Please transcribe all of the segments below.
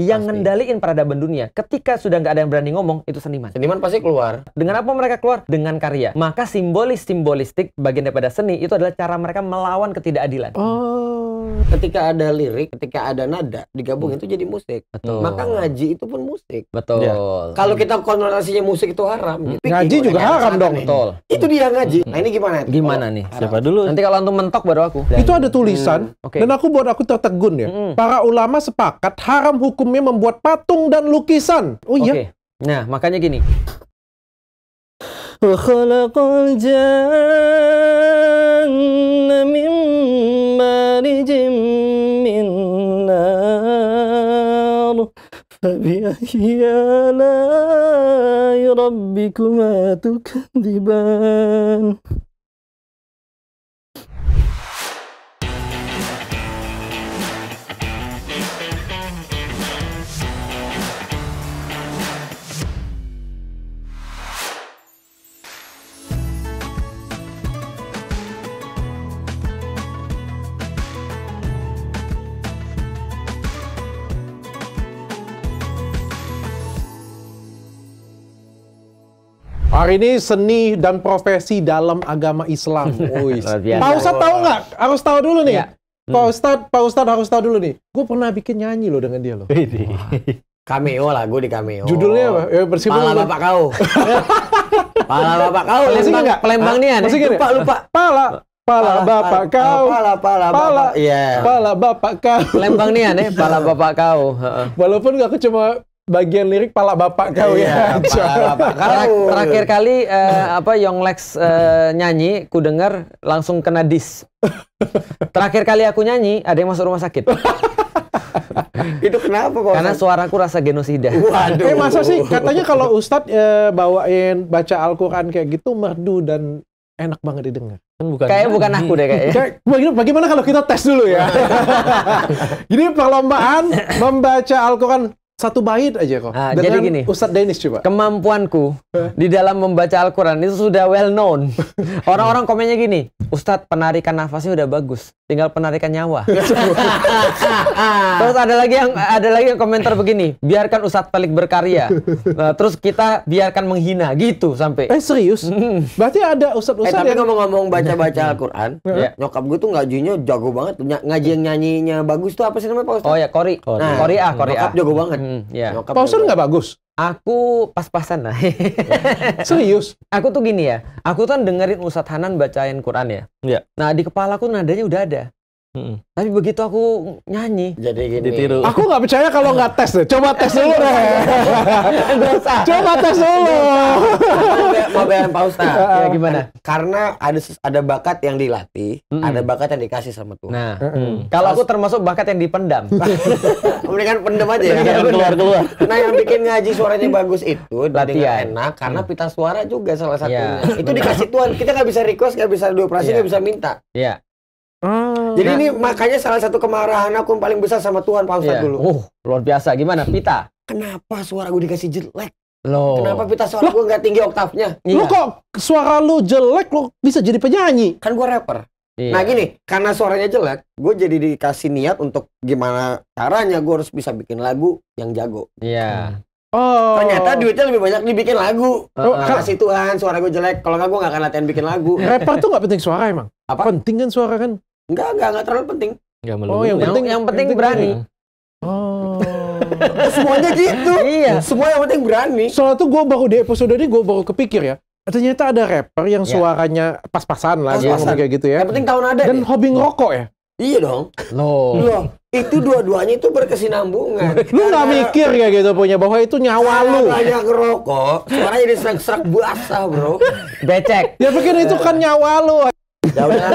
yang Pasti. ngendaliin peradaban dunia. Ketika sudah nggak ada yang berani ngomong, itu seniman. Seniman pasti keluar. Dengan apa mereka keluar? Dengan karya. Maka simbolis-simbolistik bagian daripada seni itu adalah cara mereka melawan ketidakadilan. Oh. Ketika ada lirik, ketika ada nada, digabung itu jadi musik. Betul. Maka ngaji itu pun musik. Betul. Ya. Kalau kita konotasinya musik itu haram, gitu. Ngaji Pikir, juga haram dong. nih. Betul. Itu dia ngaji. Nah ini gimana? Gimana Oh, nih? haram. Siapa dulu? Nanti kalau antum mentok baru aku. Itu ada tulisan Oke. dan aku buat aku tertegun ya. Mm-mm. Para ulama sepakat haram hukumnya membuat patung dan lukisan. Oh Oke. iya. Nah, makanya gini. وخلق الجن من مارج من نار فبأي آلاء ربكما تكذبان Hari ini seni dan profesi dalam agama Islam. Wih. Pak Ustadz tahu nggak? Harus tahu dulu nih. Iya. Pak Ustadz, Pak Ustadz harus tahu dulu nih. Gue pernah bikin nyanyi loh dengan dia loh. Cameo lah, gue di cameo. Judulnya apa? Ya, bersih Pala bapak kau. Pala bapak kau. Masih Lembang- nggak? Pelembang nih ya. Masih gini? Lupa, lupa. Pala, pala bapak kau, Pala, pala, Pala. bapak. Iya. pala bapak kau. Pelembang nih ya, pala bapak kau. Heeh. Walaupun aku cuma bagian lirik pala bapak kau Iya, ya. pala bapak kau. terakhir kali eh, apa Young Lex eh, nyanyi, ku dengar langsung kena dis. terakhir kali aku nyanyi, ada yang masuk rumah sakit. Itu kenapa Pak Karena suaraku rasa genosida. Waduh. Eh masa sih katanya kalau Ustadz eh, bawain baca Al-Quran kayak gitu merdu dan enak banget didengar. Kan bukan Kayak bukan aku deh kayaknya. Kayak, bagaimana, bagaimana kalau kita tes dulu ya? Jadi perlombaan membaca Al-Quran satu bait aja kok. Ah, Dengan jadi gini. Ustadz Denis coba. Kemampuanku di dalam membaca Al-Quran itu sudah well known. Orang-orang komennya gini, Ustadz penarikan nafasnya udah bagus, tinggal penarikan nyawa. terus ada lagi yang ada lagi yang komentar begini, biarkan Ustadz Pelik berkarya. Nah, terus kita biarkan menghina gitu sampai. Eh serius? Hmm. Berarti ada Eh Ustadz-Ustadz tapi yang... ngomong-ngomong baca-baca Al-Quran, Ya. nyokap gue tuh ngajinya jago banget. Ny- ngaji yang nyanyinya bagus tuh apa sih namanya Pak Ustadz? Oh ya, Kori. Kori. Nah, Kori ah, Kori ah. Nyokap jago banget. Hmm, ya. Nyokap Pak Ustadz jago. nggak bagus? Aku pas-pasan lah. Serius? aku tuh gini ya, aku tuh kan dengerin Ustadz Hanan bacain Quran ya. Iya. Nah di kepalaku nadanya udah ada. Mm-mm. Tapi begitu aku nyanyi, Jadi gini. Ditiru. Aku nggak percaya kalau nggak tes deh. Coba tes dulu deh. Coba tes dulu. Mau beran Pak Ustadz. Ya gimana? Karena ada ada bakat yang dilatih, Mm-mm. ada bakat yang dikasih sama Tuhan. Nah, Mm. kalau aku termasuk bakat yang dipendam. Mendingan pendem aja ya. Benar. keluar-keluar. Nah yang bikin ngaji suaranya bagus itu Latihan. Enak karena pita suara juga salah satunya. Iya, itu dikasih Tuhan. Kita nggak bisa request, nggak bisa dioperasi, Iya. nggak bisa minta. Iya. Ah. Jadi Nah. ini makanya salah satu kemarahan aku yang paling besar sama Tuhan Pak. Ustadz dulu. Uh, luar biasa. Gimana, Pita? Kenapa suara gue dikasih jelek? Loh. Kenapa pita suara gue nggak tinggi oktavnya? Lu Iya. kok suara lu jelek lu bisa jadi penyanyi? Kan gue rapper. Iya. Nah gini, karena suaranya jelek, gue jadi dikasih niat untuk gimana caranya gue harus bisa bikin lagu yang jago. Iya. Oh. Ternyata duitnya lebih banyak dibikin lagu. Oh, Nah, kasih Tuhan, suara gue jelek. Kalau nggak gue nggak akan latihan bikin lagu. Rapper tuh nggak penting suara emang? Apa? Penting kan suara kan? Enggak, enggak, enggak terlalu penting. Nggak Oh, melulu. yang Yang, penting- yang penting yang berani. Oh. Semuanya gitu. Iya. Semua yang penting berani. Soalnya tuh gue baru di episode ini gue baru kepikir ya. Ternyata ada rapper yang Ya. suaranya pas-pasan lah, ngomong kayak gitu ya. Yang penting tahun ada Dan deh. hobi ngerokok ya. Iya dong. Loh. Loh, itu dua-duanya itu berkesinambungan. Lu nggak mikir ya gitu punya bahwa itu nyawa lu. banyak ngerokok, suaranya jadi serak-serak basah, bro. Becek. Ya pikir itu kan nyawa lu. Ya udah,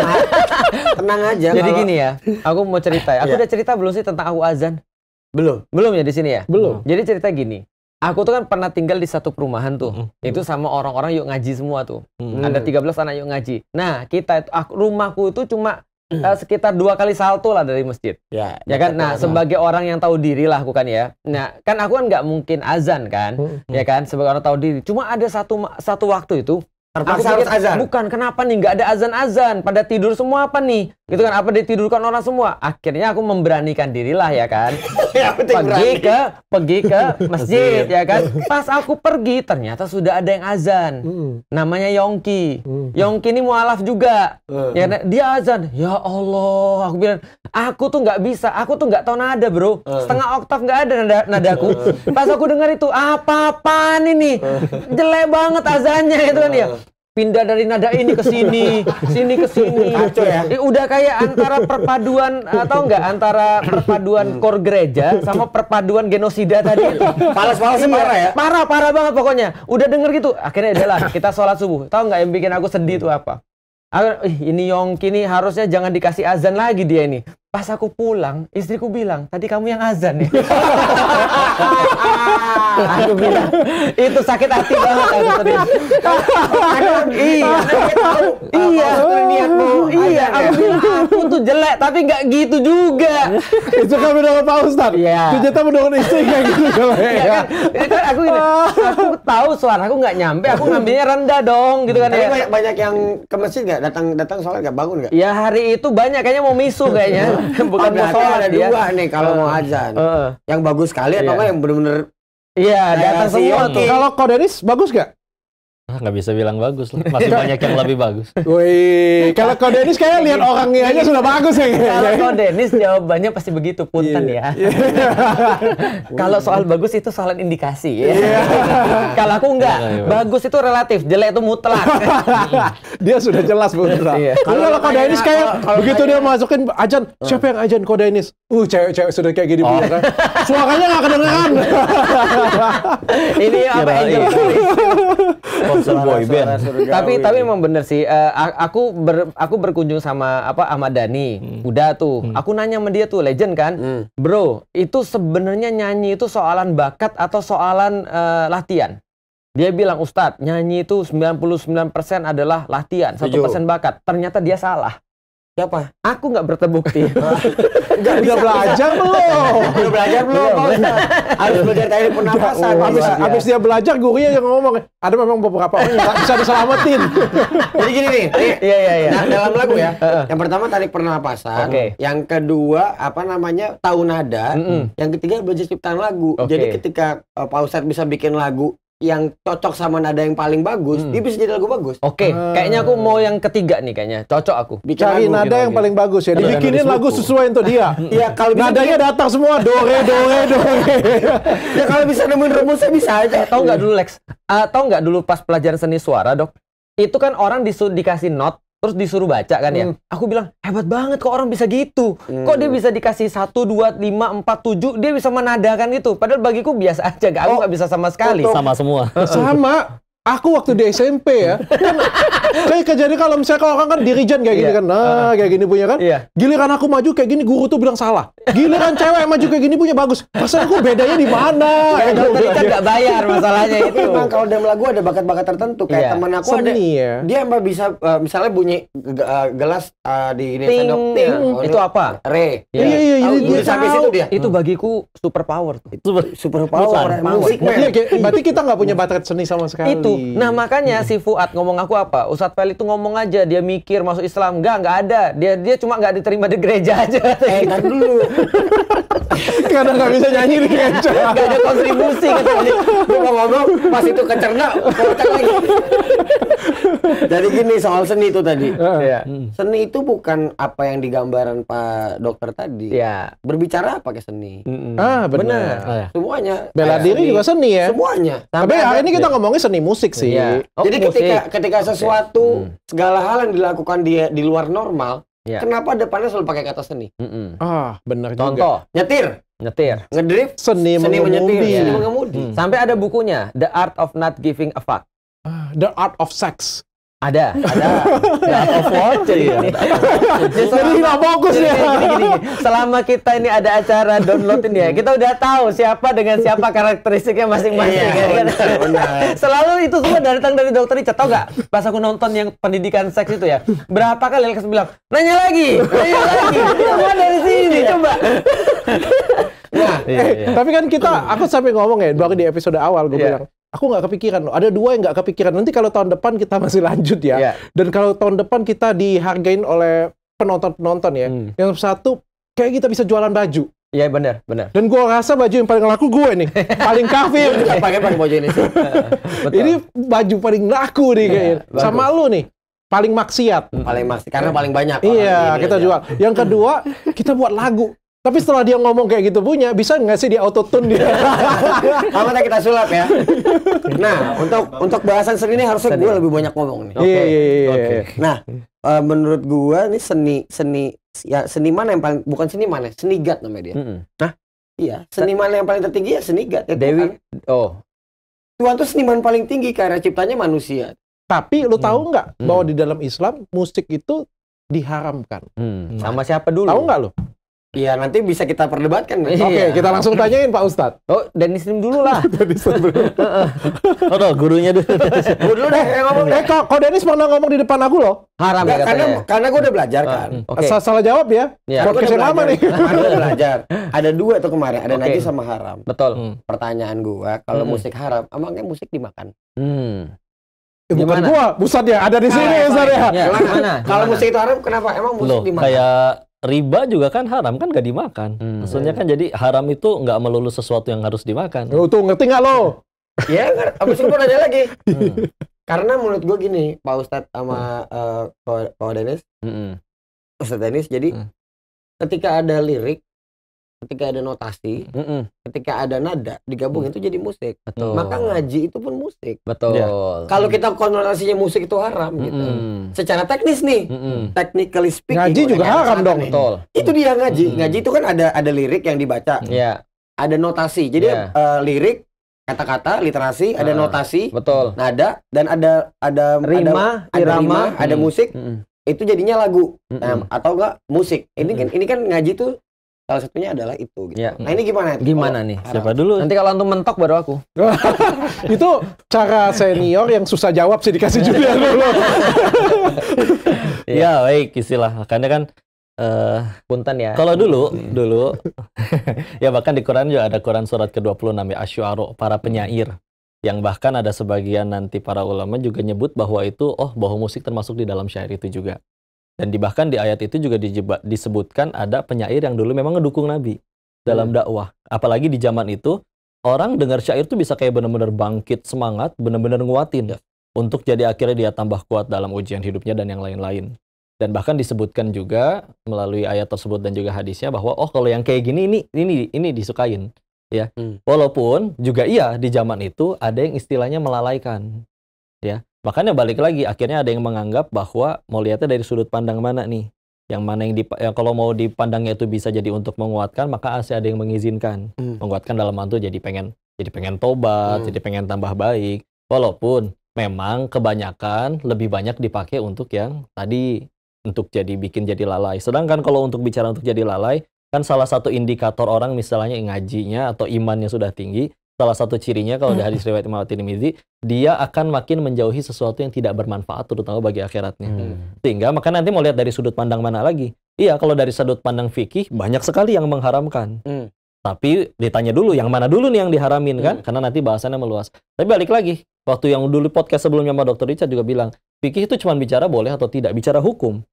tenang aja. Jadi kalau- gini ya, aku mau cerita. ya. Aku Iya. udah cerita belum sih tentang aku azan? belum. Belum ya di sini ya? Belum. Jadi cerita gini. Aku tuh kan pernah tinggal di satu perumahan tuh. Mm. Itu sama orang-orang yuk ngaji semua tuh. Mm. Ada 13 anak yuk ngaji. Nah, kita itu aku, rumahku itu cuma eh, sekitar dua kali salto lah dari masjid. Ya, Ya kan? Nah, sebagai orang yang tahu diri lah aku kan ya. Nah, kan aku kan nggak mungkin azan kan. Hmm. Ya kan? Sebagai orang tahu diri. Cuma ada satu satu waktu itu Terpaksa Aku harus azan. Bukan, kenapa nih nggak ada azan-azan? Pada tidur semua apa nih? Gitu kan, apa ditidurkan orang semua? Akhirnya aku memberanikan dirilah ya kan. Ya, pergi berani. ke pergi ke masjid ya kan. Pas aku pergi ternyata sudah ada yang azan. Hmm. Namanya Yongki. Hmm. Yongki ini mualaf juga. Hmm. Ya kan? dia azan. Ya Allah, aku bilang aku tuh nggak bisa. Aku tuh nggak tahu nada, Bro. Setengah oktav nggak ada nada nadaku. Pas aku dengar itu, apa-apaan ini? Jelek banget azannya itu kan ya. Pindah dari nada ini ke sini, sini ke sini. Ya. Eh, udah kayak antara perpaduan atau enggak antara perpaduan kor gereja sama perpaduan genosida tadi itu. Palas-palasnya parah ya. Parah, parah banget pokoknya. Udah denger gitu. Akhirnya adalah kita sholat subuh. Tahu nggak yang bikin aku sedih itu apa? Aku, "Ih, ini Yongki nih harusnya jangan dikasih azan lagi dia ini. Pas aku pulang, istriku bilang, tadi kamu yang azan ya. aku bilang, itu sakit hati banget aku tadi. iya, iya, niatmu iya. Aku bilang, aku tuh jelek, tapi nggak gitu juga. Itu kan menurut Pak Ustadz. Iya. Ternyata menurut istri kayak gitu Iya ya. kan? Itu kan aku ini, aku tahu suara aku nggak nyampe, aku ngambilnya rendah dong, gitu kan ya. banyak, banyak yang ke masjid nggak? Datang datang sholat nggak? Bangun nggak? Ya hari itu banyak kayaknya mau misu kayaknya, bukan Oh, mau sholat ada dia. dua nih kalau mau azan. Heeh. Yang bagus sekali atau Iya. yang bener-bener Iya, Kayak datang semua tuh. Kalau kau Denis bagus gak? Ah, nggak bisa bilang bagus lah. Masih banyak yang lebih bagus. Wih, kalau kau Denis kayak lihat orangnya aja sudah bagus ya. Kalau kau Denis jawabannya pasti begitu, punten Iya. ya. Kalau soal bagus itu soal indikasi ya. Kalau aku enggak, Iya, iya. bagus itu relatif, jelek itu mutlak. dia sudah jelas. Iya. Kalau kalau kau Denis kayak kalau begitu kayak- dia masukin ajan, siapa yang ajan kau Denis? Uh, cewek-cewek sudah kayak gini punya kan. Suaranya nggak kedengeran. Ini apa angel Sponsor boy band. tapi tapi emang bener sih a- aku ber, aku berkunjung sama apa Ahmad Dhani udah tuh. Aku nanya sama dia tuh legend kan? Hmm. bro itu sebenarnya nyanyi itu soalan bakat atau soalan eh, latihan? Dia bilang Ustadz nyanyi itu 99% adalah latihan satu persen bakat. Ternyata dia salah siapa? aku nggak terbukti Enggak Udah belajar belum? Udah belajar belum? Pak Ustaz? Harus belajar teknik pernapasan. Habis, Pak. habis dia belajar, gurunya yang ngomong, ada memang beberapa orang yang nggak bisa diselamatin. Jadi gini nih, iya iya iya Nah, dalam lagu ya. Yang pertama tarik pernapasan. Oke. Yang kedua apa namanya tahu nada. Yang ketiga belajar ciptaan lagu. Oke. Jadi ketika uh, Pak Ustadz bisa bikin lagu yang cocok sama nada yang paling bagus, Hmm. dia bisa jadi lagu bagus. Oke, kayaknya aku mau yang ketiga nih kayaknya. Cocok aku. Bikin Cari lagu. nada yang paling bagus ya. Dibikinin lagu sesuai untuk dia. Ya kalau bisa Nadanya datang semua do re do re do re. ya kalau bisa nemuin rumusnya bisa aja. Eh, tahu nggak dulu Lex? Ah, tahu nggak dulu pas pelajaran seni suara dok? Itu kan orang disu dikasih not, terus disuruh baca kan ya. Hmm. Aku bilang hebat banget kok orang bisa gitu. Kok dia bisa dikasih satu, dua, lima, empat, tujuh, dia bisa menadakan gitu. Padahal bagiku biasa aja, aku Oh, nggak bisa sama sekali. Sama semua. Sama. Aku waktu di SMP ya, kan kayak kejadian kalau misalnya kalau orang kan dirijen kayak gini Iya. kan, nah kayak gini punya kan. Iya. Giliran aku maju kayak gini, guru tuh bilang salah. Giliran cewek maju kayak gini punya bagus. Masa aku bedanya di mana? Ya, Aku tadi kan nggak bayar masalahnya itu. Memang kalau dalam lagu ada bakat-bakat tertentu kayak Iya. teman aku ada Seni ya. dia mbak bisa uh, misalnya bunyi uh, gelas uh, di ini Ting, sendok ting Oh, itu apa? re Iya iya iya, dia tulis sampai situ dia Itu bagiku super power tuh. super power Bukan. musik Iya, berarti kita nggak punya bakat seni sama sekali. Itu. Nah, makanya si Fuad ngomong aku apa? Ustadz Fel itu ngomong aja, dia mikir masuk Islam. Enggak, enggak ada. Dia dia cuma nggak diterima di gereja aja. eh dulu Karena nggak bisa nyanyi di gereja. Nggak ada kontribusi katanya. gue mau ngomong pas itu kecerna kocak lagi jadi gini soal seni itu tadi Iya. seni itu bukan apa yang digambaran Pak Dokter tadi Iya. berbicara pakai seni Ah, Benar. benar. Oh, ya. semuanya Bela diri juga seni ya. semuanya Tapi hari ini kita ngomongin seni musik sih. Iya. Oh, Jadi musik. ketika ketika sesuatu Hmm. segala hal yang dilakukan dia di luar normal, Iya. kenapa depannya selalu pakai kata seni? Mm-mm. Ah, benar juga. Contoh, Nyetir, nyetir. ngedrift, Seni, seni menyetir, mengemudi. seni Iya. mengemudi. Hmm. Sampai ada bukunya, The Art of Not Giving a Fuck. Ah, The Art of Sex. Ada, ada. The Art of What? Jadi ini. Jadi nggak fokus ya. gini, gini, gini. Selama kita ini ada acara download ini ya, kita udah tahu siapa dengan siapa karakteristiknya masing-masing. Iya, ya kan? Selalu itu semua datang dari dokter Richard. Tau gak? Pas aku nonton yang pendidikan seks itu ya, berapa kali Alex bilang, nanya lagi, nanya lagi. Semua dari sini, coba. Nah, Iya, Eh, iya. tapi kan kita, aku sampai ngomong ya, baru di episode awal gue Iya. bilang, aku nggak kepikiran loh. Ada dua yang nggak kepikiran. Nanti kalau tahun depan kita masih lanjut ya. Iya. Dan kalau tahun depan kita dihargain oleh penonton-penonton ya. Hmm. Yang satu kayak kita bisa jualan baju. Iya benar, benar. Dan gua rasa baju yang paling laku gue nih, paling kafir. Kita pakai pakai baju ini sih. Betul. Ini baju paling laku nih kayaknya. bagus. Sama lu nih, paling maksiat. paling maksi karena paling banyak. Iya, kita Indonesia. jual. Yang kedua, kita buat lagu. Tapi setelah dia ngomong kayak gitu punya, bisa nggak sih di auto tune dia? Apa tak kita sulap ya? Nah, untuk untuk bahasan seni ini harusnya gue lebih banyak ngomong nih. Iya, iya, iya. Oke. iya. Nah, eh, menurut gua nih seni seni ya seniman yang paling bukan seniman ya, senigat namanya dia. Mm-mm. Iya, seniman yang paling tertinggi ya senigat ya. Dewi. Tuhan. Oh. Tuhan tuh seniman paling tinggi karena ciptanya manusia. Tapi lu tahu nggak Hmm. bahwa di dalam Islam musik itu diharamkan? Hmm. Sama siapa dulu? Tahu nggak lu? Iya, nanti bisa kita perdebatkan. nih. Iya. Oke, kita langsung tanyain Pak Ustadz. Oh, Dennis Lim dulu lah. Oh, no, gurunya dulu. Gua dulu deh yang ngomong deh. Eh, kok, kok Dennis pernah ngomong di depan aku loh? Haram ya Nggak, karena katanya. karena gue udah belajar kan. Oke. Sa- Salah jawab ya. Iya. Gua Podcast udah yang lama belajar. nih. Gua udah belajar. Ada dua tuh kemarin, ada Oke. najis sama haram. Betul. Hmm. Pertanyaan gua, kalau Hmm. musik haram, emangnya musik dimakan? Hmm. Eh, bukan Gimana? gua, Ustadz ya. Ada di sini Ah, ya. Ya? Kalau musik itu haram, kenapa? Emang musik Loh, dimakan? kayak riba juga kan haram kan gak dimakan. Hmm. Maksudnya kan jadi haram itu nggak melulu sesuatu yang harus dimakan. Lu tuh ngerti nggak lo? Ya, nggak. abis itu gua nanya lagi. Hmm. Karena menurut gua gini, Pak Ustadz sama eh, Pak Pak Denis, Mm-mm. Ustadz Denis, jadi Hmm. ketika ada lirik, ketika ada notasi, Mm-mm. ketika ada nada, digabung itu jadi musik. Betul. Maka ngaji itu pun musik. Betul. Ya. Kalau kita konotasinya musik itu haram gitu. Mm-mm. Secara teknis nih, Mm-mm. technically speaking. Ngaji juga haram dong. nih. Betul. Itu dia ngaji. Hmm. Ngaji itu kan ada ada lirik yang dibaca, Ya, ada notasi. Jadi Iya. eh, lirik, kata-kata, literasi, ada Ah. notasi, betul. nada dan ada ada Rima, ada, ada irama. rima, ada Hmm. musik. Mm-mm. Itu jadinya lagu Mm-mm. Nah, atau enggak musik. Ini kan ini kan ngaji tuh salah satunya adalah itu gitu. Ya. Nah, ini gimana? Gimana nih? Haram. Siapa dulu? Nanti kalau antum mentok baru aku. Itu cara senior yang susah jawab sih dikasih juga dulu. Ya baik istilah. Makanya kan eh Punten ya. kalau dulu dulu ya bahkan di Quran juga ada Quran surat ke-26 ya Asy'ara para penyair yang bahkan ada sebagian nanti para ulama juga nyebut bahwa itu oh bahwa musik termasuk di dalam syair itu juga. Dan di bahkan di ayat itu juga disebutkan ada penyair yang dulu memang ngedukung Nabi dalam dakwah. Apalagi di zaman itu orang dengar syair tuh bisa kayak benar-benar bangkit semangat, benar-benar nguatin untuk jadi akhirnya dia tambah kuat dalam ujian hidupnya dan yang lain-lain. Dan bahkan disebutkan juga melalui ayat tersebut dan juga hadisnya bahwa oh kalau yang kayak gini ini ini ini disukain ya. Hmm. Walaupun juga iya di zaman itu ada yang istilahnya melalaikan. Ya. Makanya balik lagi akhirnya ada yang menganggap bahwa mau lihatnya dari sudut pandang mana nih. Yang mana yang, dip- yang kalau mau dipandangnya itu bisa jadi untuk menguatkan maka asli ada yang mengizinkan. Hmm. Menguatkan dalam mantu jadi pengen jadi pengen tobat, Hmm. jadi pengen tambah baik. Walaupun memang kebanyakan lebih banyak dipakai untuk yang tadi untuk jadi bikin jadi lalai. Sedangkan kalau untuk bicara untuk jadi lalai, kan salah satu indikator orang misalnya ngajinya atau imannya sudah tinggi, salah satu cirinya kalau di hadis riwayat Imam At-Tirmidzi, dia akan makin menjauhi sesuatu yang tidak bermanfaat terutama bagi akhiratnya. Hmm. Sehingga maka nanti mau lihat dari sudut pandang mana lagi? Iya, kalau dari sudut pandang fikih banyak sekali yang mengharamkan. Hmm. Tapi ditanya dulu yang mana dulu nih yang diharamin kan? Karena nanti bahasannya meluas. Tapi balik lagi, waktu yang dulu podcast sebelumnya sama Dr. Richard juga bilang, fikih itu cuma bicara boleh atau tidak, bicara hukum.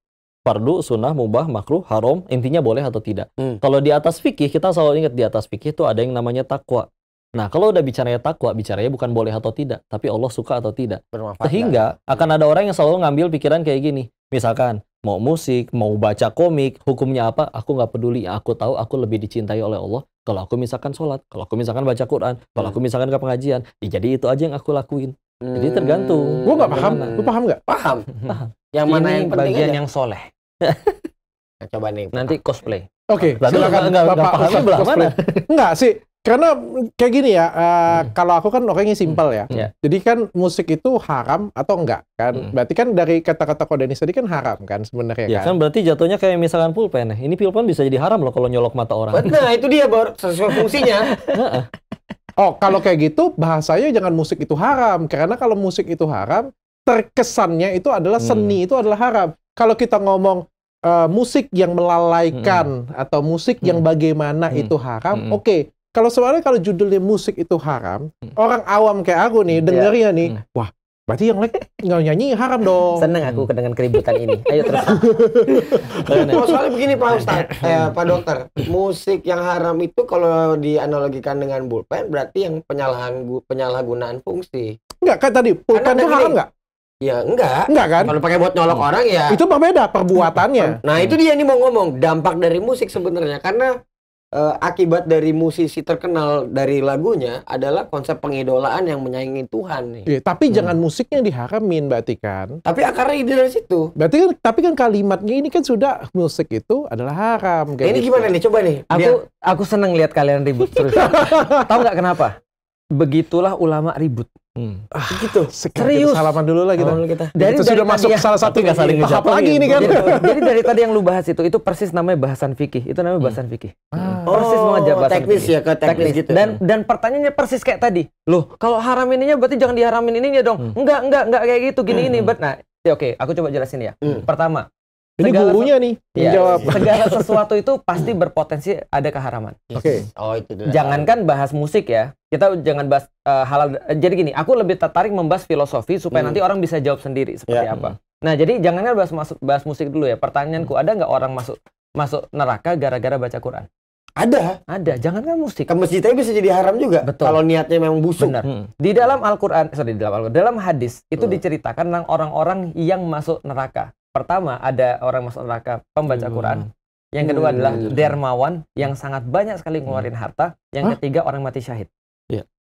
Fardu, sunnah, mubah, makruh, haram, intinya boleh atau tidak. Hmm. Kalau di atas fikih, kita selalu ingat di atas fikih itu ada yang namanya takwa. Nah, kalau udah bicaranya takwa, bicaranya bukan boleh atau tidak, tapi Allah suka atau tidak. Bermanfaat. Sehingga akan ada orang yang selalu ngambil pikiran kayak gini. Misalkan, mau musik, mau baca komik, hukumnya apa, aku nggak peduli. Aku tahu aku lebih dicintai oleh Allah. Kalau aku misalkan sholat, kalau aku misalkan baca Quran, kalau aku misalkan ke pengajian, ya jadi itu aja yang aku lakuin. Jadi tergantung. Gua nggak paham. Lu paham nggak? Paham. Paham. Yang mana Ini yang penting bagian aja. yang soleh. Nah, coba nih. Nanti cosplay. Oke, Berarti silakan nggak- nggak- nggak Bapak pahamnya Ustadz belah cosplay. Enggak sih, karena kayak gini ya. eh, Kalau aku kan orangnya simpel ya. Iya. Jadi kan musik itu haram atau enggak kan? Hmm. Berarti kan dari kata-kata Kodenis tadi kan haram kan sebenarnya Ya kan? kan berarti jatuhnya kayak misalkan pulpen. ya. Ini pulpen bisa jadi haram loh kalau nyolok mata orang. Nah, itu dia baru sesuai fungsinya. Oh, kalau kayak gitu bahasanya jangan musik itu haram. Karena kalau musik itu haram, terkesannya itu adalah Hmm. seni itu adalah haram. Kalau kita ngomong eh, musik yang melalaikan atau musik yang Hmm. bagaimana Hmm. itu haram, Hmm. oke. Kalau sebenarnya kalau judulnya musik itu haram, orang awam kayak aku nih dengernya nih, Hmm. wah berarti yang like nggak nyanyi haram dong. Seneng aku dengan keributan ini. Ayo terus. Makanya, Oh, soalnya begini Pak Ustadz, eh, Pak Dokter, musik yang haram itu kalau dianalogikan dengan bullpen berarti yang penyalahan gu- penyalahgunaan fungsi. Enggak kan tadi pulpen Karena itu haram nggak? Ya enggak. Enggak kan? Kalau pakai buat nyolok orang ya. Itu berbeda perbuatannya. Nah itu dia nih mau ngomong dampak dari musik sebenarnya karena eh, akibat dari musisi terkenal dari lagunya adalah konsep pengidolaan yang menyaingi Tuhan nih. Iya, tapi jangan musiknya diharamin berarti kan. Tapi akarnya ide dari situ. Berarti kan tapi kan kalimatnya ini kan sudah musik itu adalah haram Nah, kayak ini gitu. gimana nih? Coba nih. Aku Biar, aku seneng lihat kalian ribut terus. Tahu nggak kenapa? Begitulah ulama ribut. Hmm. gitu. Sekarang Serius. kita salaman dulu lah kita. Awal kita. Dari- itu dari sudah masuk ya. salah satu nggak saling tahap ngejatuhin. lagi ini kan. Jadi, jadi dari tadi yang lu bahas itu itu persis namanya bahasan fikih. Itu namanya bahasan fikih. Ah. Persis Oh, mengajar bahasa teknis fikih. ya ke teknis, gitu. Dan dan pertanyaannya persis kayak tadi. Loh, kalau haram ininya berarti jangan diharamin ininya dong. Hmm. Enggak, enggak, enggak kayak gitu. Gini ini, bet. Nah, ya oke, aku coba jelasin ya. Hmm. Pertama, Ini segala gurunya nih ya, jawab. segala sesuatu itu pasti berpotensi ada keharaman. Oke. Oh itu dia. Jangankan bahas musik ya, kita jangan bahas eh, halal. eh, Jadi gini, aku lebih tertarik membahas filosofi supaya Hmm. nanti orang bisa jawab sendiri seperti Ya. apa. Nah, jadi jangankan bahas masuk bahas musik dulu ya. Pertanyaanku, ada nggak orang masuk masuk neraka gara-gara baca Quran? ada. Ada. Jangankan musik. Ke masjid aja bisa jadi haram juga. Betul. Kalau niatnya memang busuk. Benar. Hmm. Di dalam Al-Qur'an, sorry, di dalam Al-Qur'an, dalam hadis itu Hmm. diceritakan tentang orang-orang yang masuk neraka. Pertama, ada orang masuk neraka pembaca Hmm. Quran. Yang kedua Hmm. adalah dermawan yang sangat banyak sekali ngeluarin harta. Yang Hah? ketiga orang mati syahid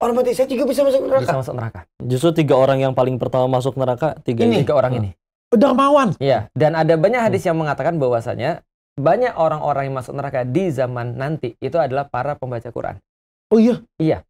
Orang mati saya juga bisa masuk neraka. bisa masuk neraka. Justru tiga orang yang paling pertama masuk neraka, tiga Ini ini. tiga orang ini. Dermawan. Iya, dan ada banyak hadis yang mengatakan bahwasanya banyak orang-orang yang masuk neraka di zaman nanti itu adalah para pembaca Quran. Oh iya.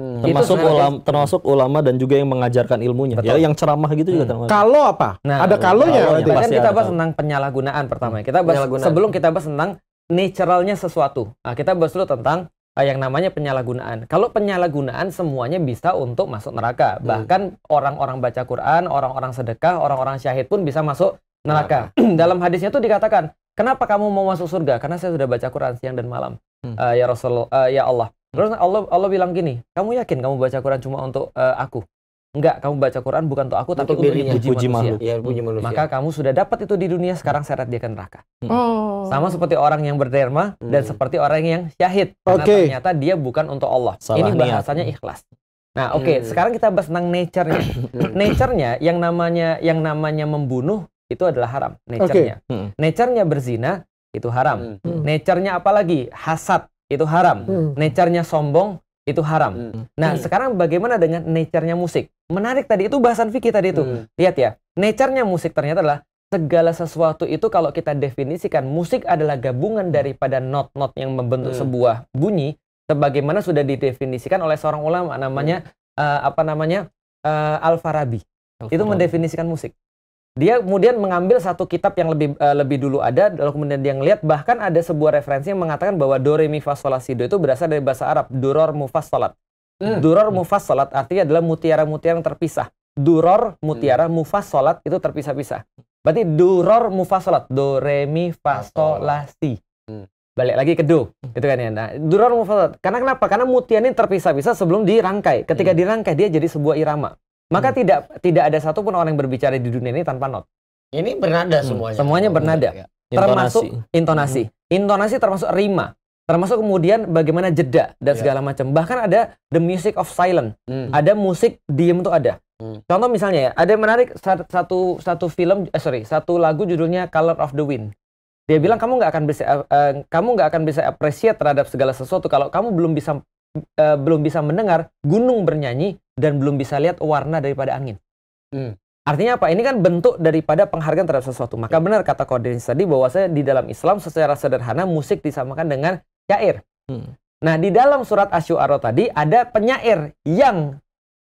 Hmm. Termasuk Itu ulama, termasuk ulama dan juga yang mengajarkan ilmunya. Betul. Ya, yang ceramah gitu juga Hmm. termasuk. Kalau apa? Nah, Ada kalonya. Bahkan Pasti kita bahas kalau- tentang penyalahgunaan pertama. Kita bahas Penyalahgunaan. sebelum kita bahas tentang naturalnya sesuatu. Nah, kita bahas dulu tentang uh, yang namanya penyalahgunaan. Kalau penyalahgunaan semuanya bisa untuk masuk neraka. Hmm. Bahkan orang-orang baca Quran, orang-orang sedekah, orang-orang syahid pun bisa masuk neraka. Dalam hadisnya tuh dikatakan, "Kenapa kamu mau masuk surga? Karena saya sudah baca Quran siang dan malam." Hmm. Uh, ya Rasul, uh, ya Allah. Terus Allah Allah bilang gini, "Kamu yakin kamu baca Quran cuma untuk uh, aku?" Enggak, kamu baca Quran bukan untuk aku tapi Untuk dirinya. Dipuji manusia. Iya punya manusia. Maka kamu sudah dapat itu di dunia, sekarang seret dia ke neraka. Oh. Sama seperti orang yang berderma dan Hmm. seperti orang yang syahid. Karena Oke. ternyata dia bukan untuk Allah. Salah Ini niat. bahasanya ikhlas. Nah, oke, Hmm. sekarang kita bahas tentang nature-nya. Hmm. nature-nya yang namanya yang namanya membunuh itu adalah haram. Nature-nya. Hmm. Nature-nya berzina itu haram. Hmm. Nature-nya apalagi? Hasad itu haram. Hmm. Nature-nya sombong itu haram. Hmm. Nah, sekarang bagaimana dengan nature-nya musik? Menarik tadi itu bahasan fikih tadi itu. Hmm. Lihat ya, nature-nya musik ternyata adalah segala sesuatu itu kalau kita definisikan musik adalah gabungan daripada not-not yang membentuk Hmm. sebuah bunyi sebagaimana sudah didefinisikan oleh seorang ulama namanya eh, apa namanya eh, Al-Farabi. Itu mendefinisikan musik. Dia kemudian mengambil satu kitab yang lebih eh, lebih dulu ada lalu kemudian dia ngelihat bahkan ada sebuah referensi yang mengatakan bahwa do re mi fa sol la si do itu berasal dari bahasa Arab duror mufassalat. Hmm. Duror mufassalat artinya adalah mutiara-mutiara yang terpisah. Duror mutiara mufassalat itu terpisah-pisah. Berarti duror mufassalat do re mi fa sol la si. Hmm. Balik lagi ke do, gitu kan ya. Nah, duror mufassalat. Karena kenapa? Karena mutiara ini terpisah-pisah sebelum dirangkai. Ketika dirangkai dia jadi sebuah irama. Maka tidak tidak ada satupun orang yang berbicara di dunia ini tanpa not. Ini bernada Hmm. semuanya. Semuanya bernada. Ya. Termasuk Intonasi. intonasi. Intonasi termasuk rima. Termasuk kemudian bagaimana jeda dan Ya. segala macam. Bahkan ada the music of silence. Hmm. Ada musik diem tuh ada. Hmm. Contoh misalnya ya, ada yang menarik sat- satu satu film eh sorry, satu lagu judulnya Color of the Wind. Dia bilang kamu nggak akan bisa eh, kamu nggak akan bisa appreciate terhadap segala sesuatu kalau kamu belum bisa eh, belum bisa mendengar gunung bernyanyi dan belum bisa lihat warna daripada angin. Hmm. Artinya apa? Ini kan bentuk daripada penghargaan terhadap sesuatu. Maka benar kata Kodenis tadi bahwasanya di dalam Islam secara sederhana musik disamakan dengan syair. Hmm. Nah, di dalam surat Asy-Syu'ara tadi ada penyair yang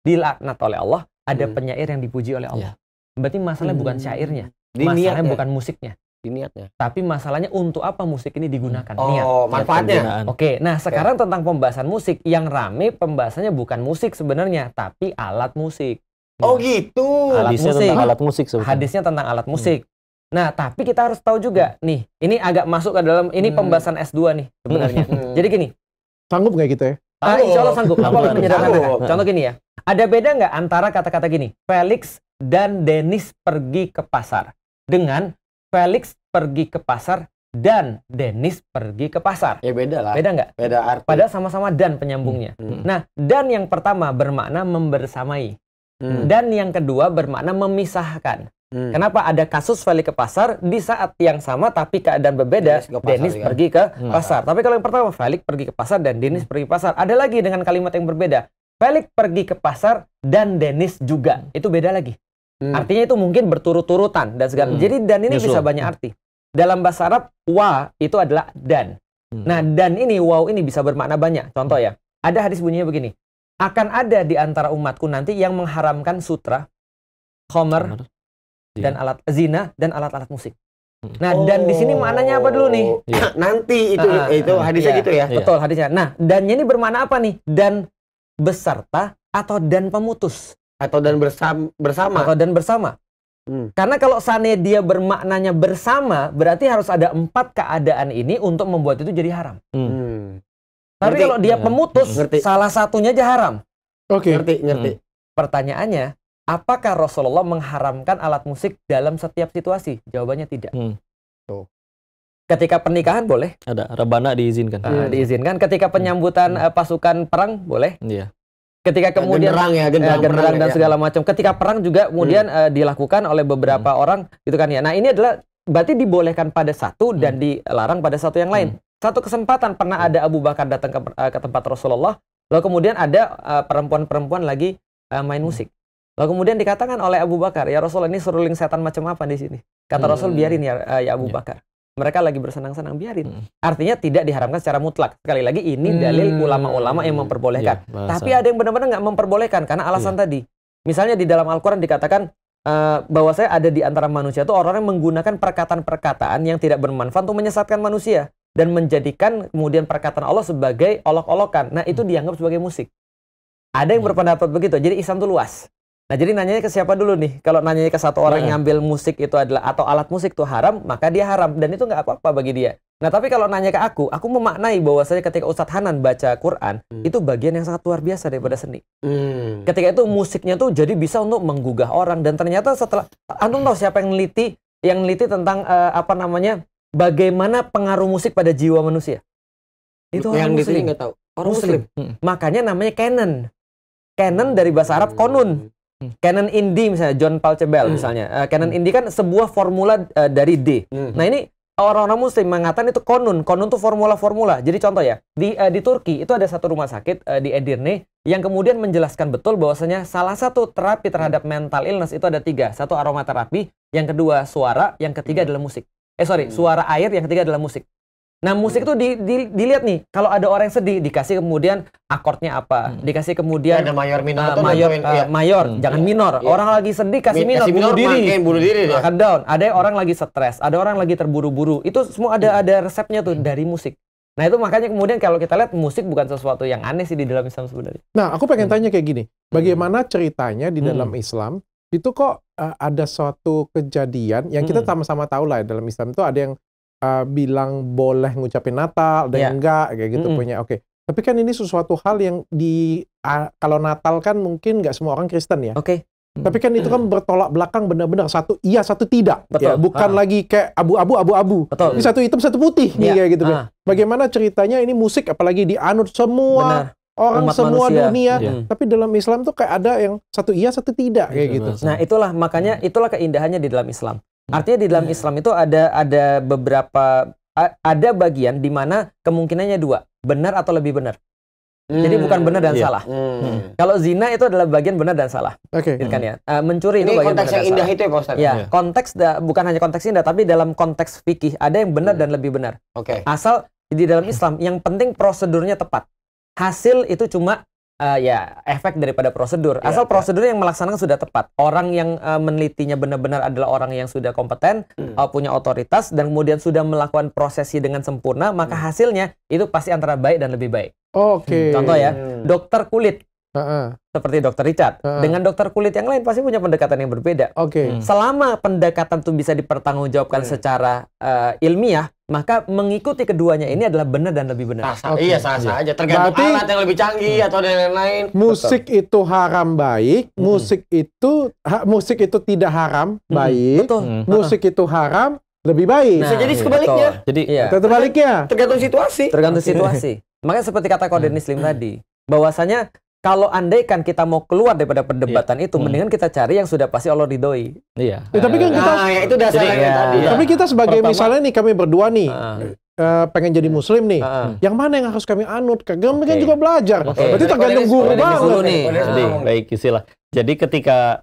dilaknat oleh Allah, ada Hmm. penyair yang dipuji oleh Allah. Berarti masalahnya bukan Hmm. syairnya, Di masalahnya bukan musiknya, Di niatnya. tapi masalahnya untuk apa musik ini digunakan. Niat. Oh, manfaatnya. Penggunaan. Oke, nah sekarang tentang pembahasan musik yang rame pembahasannya bukan musik sebenarnya, tapi alat musik. Oh gitu. Alat Hadisnya musik. tentang alat musik sebetulnya. Hadisnya tentang alat musik. Nah, tapi kita harus tahu juga nih, ini agak masuk ke dalam ini Hmm. pembahasan S2 nih sebenarnya. Hmm. Jadi gini, Sanggup nggak gitu ya? Ah, insya Allah sanggup. Menyederhanakan. Sanggup. Contoh gini ya. Ada beda nggak antara kata-kata gini? Felix dan Dennis pergi ke pasar. Dengan Felix pergi ke pasar dan Dennis pergi ke pasar. Ya beda lah. Beda nggak? Beda arti. Padahal sama-sama dan penyambungnya. Hmm. Nah, dan yang pertama bermakna membersamai. Hmm. Dan yang kedua bermakna memisahkan. Hmm. Kenapa ada kasus Felix ke pasar di saat yang sama tapi keadaan berbeda? Dennis ke pasar, Dennis kan? pergi ke Hmm. pasar. Tapi kalau yang pertama Felix pergi ke pasar dan Dennis pergi ke pasar. Ada lagi dengan kalimat yang berbeda. Felix pergi ke pasar dan Dennis juga. Itu beda lagi. Hmm. Artinya itu mungkin berturut-turutan dan segala. Hmm. Jadi dan ini Nyusul. bisa banyak arti. Dalam bahasa Arab wa itu adalah dan. Hmm. Nah, dan ini wow ini bisa bermakna banyak. Contoh ya. Ada hadis bunyinya begini. Akan ada di antara umatku nanti yang mengharamkan sutra, khomer, dan alat zina dan alat-alat musik. Hmm. Nah, dan di sini maknanya apa dulu nih? Iya. Nanti itu Ah, itu hadisnya iya. gitu ya. Betul hadisnya. Nah, dannya ini bermakna apa nih? Dan beserta atau dan pemutus Atau dan bersama bersama. atau dan bersama. Hmm. Karena kalau seandainya dia bermaknanya bersama, berarti harus ada empat keadaan ini untuk membuat itu jadi haram. Hmm. Hmm. Tapi Ngerti. kalau dia Iya. pemutus, Ngerti. salah satunya aja haram. Oke. Ngerti, ngerti. Pertanyaannya, apakah Rasulullah mengharamkan alat musik dalam setiap situasi? Jawabannya tidak. Hmm. Tuh. Ketika pernikahan boleh, Ada rebana diizinkan. uh, diizinkan. Ketika penyambutan uh, pasukan perang boleh. Iya. Ketika kemudian genderang ya, eh, genderang, genderang perang dan ya. segala macam. Ketika perang juga kemudian eh, dilakukan oleh beberapa orang gitu kan ya. Nah, ini adalah berarti dibolehkan pada satu dan dilarang pada satu yang lain. Satu kesempatan pernah ada Abu Bakar datang ke, eh, ke tempat Rasulullah, lalu kemudian ada perempuan-perempuan lagi eh, main musik. Lalu kemudian dikatakan oleh Abu Bakar, "Ya Rasul, ini seruling setan macam apa di sini?" Kata Hmm. Rasul, "Biarin ya, eh, ya Abu Ya. Bakar." Mereka lagi bersenang-senang, biarin. Hmm. Artinya tidak diharamkan secara mutlak. Sekali lagi ini Hmm. dalil ulama-ulama yang memperbolehkan. Iya, bahasa. Tapi ada yang benar-benar nggak memperbolehkan karena alasan tadi. Misalnya di dalam Al-Quran dikatakan eh, bahwa saya ada di antara manusia itu orang yang menggunakan perkataan-perkataan yang tidak bermanfaat untuk menyesatkan manusia dan menjadikan kemudian perkataan Allah sebagai olok-olokan. Nah itu dianggap sebagai musik. Ada yang Hmm. berpendapat begitu. Jadi Islam itu luas. Nah jadi nanyanya ke siapa dulu nih? Kalau nanyanya ke satu orang Nah. yang ngambil musik itu adalah atau alat musik itu haram, maka dia haram dan itu nggak apa-apa bagi dia. Nah tapi kalau nanya ke aku, aku memaknai bahwasanya ketika Ustadz Hanan baca Quran Hmm. itu bagian yang sangat luar biasa daripada seni. Hmm. Ketika itu musiknya tuh jadi bisa untuk menggugah orang dan ternyata setelah antum tahu siapa yang neliti yang neliti tentang eh, apa namanya bagaimana pengaruh musik pada jiwa manusia? Itu yang orang muslim. nggak tahu. Orang Muslim. muslim. Makanya namanya canon. Canon dari bahasa Arab konun. Hmm. Canon indie misalnya John Paul Cebel Hmm. misalnya. Eh, canon indie kan sebuah formula eh, dari D. Hmm. Nah ini orang-orang muslim mengatakan itu konun. Konun itu formula-formula. Jadi contoh ya, di eh, di Turki itu ada satu rumah sakit eh, di Edirne yang kemudian menjelaskan betul bahwasanya salah satu terapi terhadap mental illness itu ada tiga. Satu aromaterapi, yang kedua suara, yang ketiga adalah musik. Eh sorry, Hmm. suara air, yang ketiga adalah musik. Nah musik itu di, di- dilihat nih, kalau ada orang yang sedih dikasih kemudian akordnya apa, Hmm. dikasih Ya, kemudian ada mayor minor uh, atau mayor, uh, iya. mayor, Hmm. jangan Iya. minor. Iya. Orang lagi sedih kasih Mi- minor, kasih bunuh diri. makin bunuh diri. Akan down. Ada orang lagi stres, ada orang lagi terburu-buru. Itu semua ada ada resepnya tuh dari musik. Nah itu makanya kemudian kalau kita lihat musik bukan sesuatu yang aneh sih di dalam Islam sebenarnya. Nah, aku pengen Hmm. tanya kayak gini. Bagaimana ceritanya di Hmm. dalam Islam itu kok uh, ada suatu kejadian yang kita Hmm. sama-sama tahu lah ya, dalam Islam itu ada yang uh, bilang boleh ngucapin Natal, ada yang Ya. enggak kayak gitu Mm-mm. punya. Oke. Tapi kan ini sesuatu hal yang di uh, kalau Natal kan mungkin nggak semua orang Kristen ya. Oke. Tapi kan itu kan bertolak belakang benar-benar satu iya satu tidak. Betul. Ya, bukan Ah. lagi kayak abu-abu abu-abu. Betul. Ini satu hitam satu putih nih Iya. kayak gitu. Ah, Bagaimana ceritanya ini musik apalagi dianut semua benar. orang Umat semua manusia. dunia. Iya. Hmm. Tapi dalam Islam tuh kayak ada yang satu iya satu tidak kayak Itu gitu. Nah, itulah makanya itulah keindahannya di dalam Islam. Hmm. Artinya di dalam Islam itu ada ada beberapa ada bagian di mana kemungkinannya dua, benar atau lebih benar. Jadi Hmm. bukan benar dan Iya. salah. Hmm. Kalau zina itu adalah bagian benar dan salah, Oke. gitu kan ya. Eh, mencuri Ini itu bagian konteks yang indah salah. itu ya Pak? Ya, Iya. konteks da- bukan hanya konteks indah, tapi dalam konteks fikih ada yang benar Hmm. dan lebih benar. Oke. Asal di dalam Islam yang penting prosedurnya tepat. Hasil itu cuma eh, ya efek daripada prosedur. Iya, Asal iya. prosedur yang melaksanakan sudah tepat. Orang yang eh, menelitinya benar-benar adalah orang yang sudah kompeten, Hmm. eh, punya otoritas dan kemudian sudah melakukan prosesi dengan sempurna, maka Hmm. hasilnya itu pasti antara baik dan lebih baik. Oke. Contoh ya, Hmm. Dokter kulit Heeh. seperti dokter Richard. Heeh. Dengan dokter kulit yang lain pasti punya pendekatan yang berbeda. Oke. Hmm. Selama pendekatan itu bisa dipertanggungjawabkan Hmm. secara eh, ilmiah, maka mengikuti keduanya ini adalah benar dan lebih benar. Oke. Iya sah-sah aja tergantung Berarti- alat yang lebih canggih atau dan lain-lain. Musik itu haram baik, Hmm. musik itu ha- musik itu tidak haram Hmm, baik, Betul. Hmm. musik itu haram lebih baik. Bisa Nah, jadi iya, sebaliknya. betul. Jadi Iya. Terbaliknya. Tergantung situasi. Tergantung situasi. Makanya seperti kata Kau Dennis Lim tadi, bahwasanya kalau andaikan kita mau keluar daripada perdebatan itu, Hmm. mendingan kita cari yang sudah pasti Allah ridhoi. iya. Ya, tapi kan kita Nah, ya itu dasarnya Jadi, ya. tadi. ya. tapi kita sebagai Pertama- misalnya nih kami berdua nih Ah, eh, pengen jadi muslim nih. ah. Yang mana yang harus kami anut? Kami kan Oke. juga belajar. Oke. Berarti tergantung guru banget. nih. Jadi, baik istilah. Jadi ketika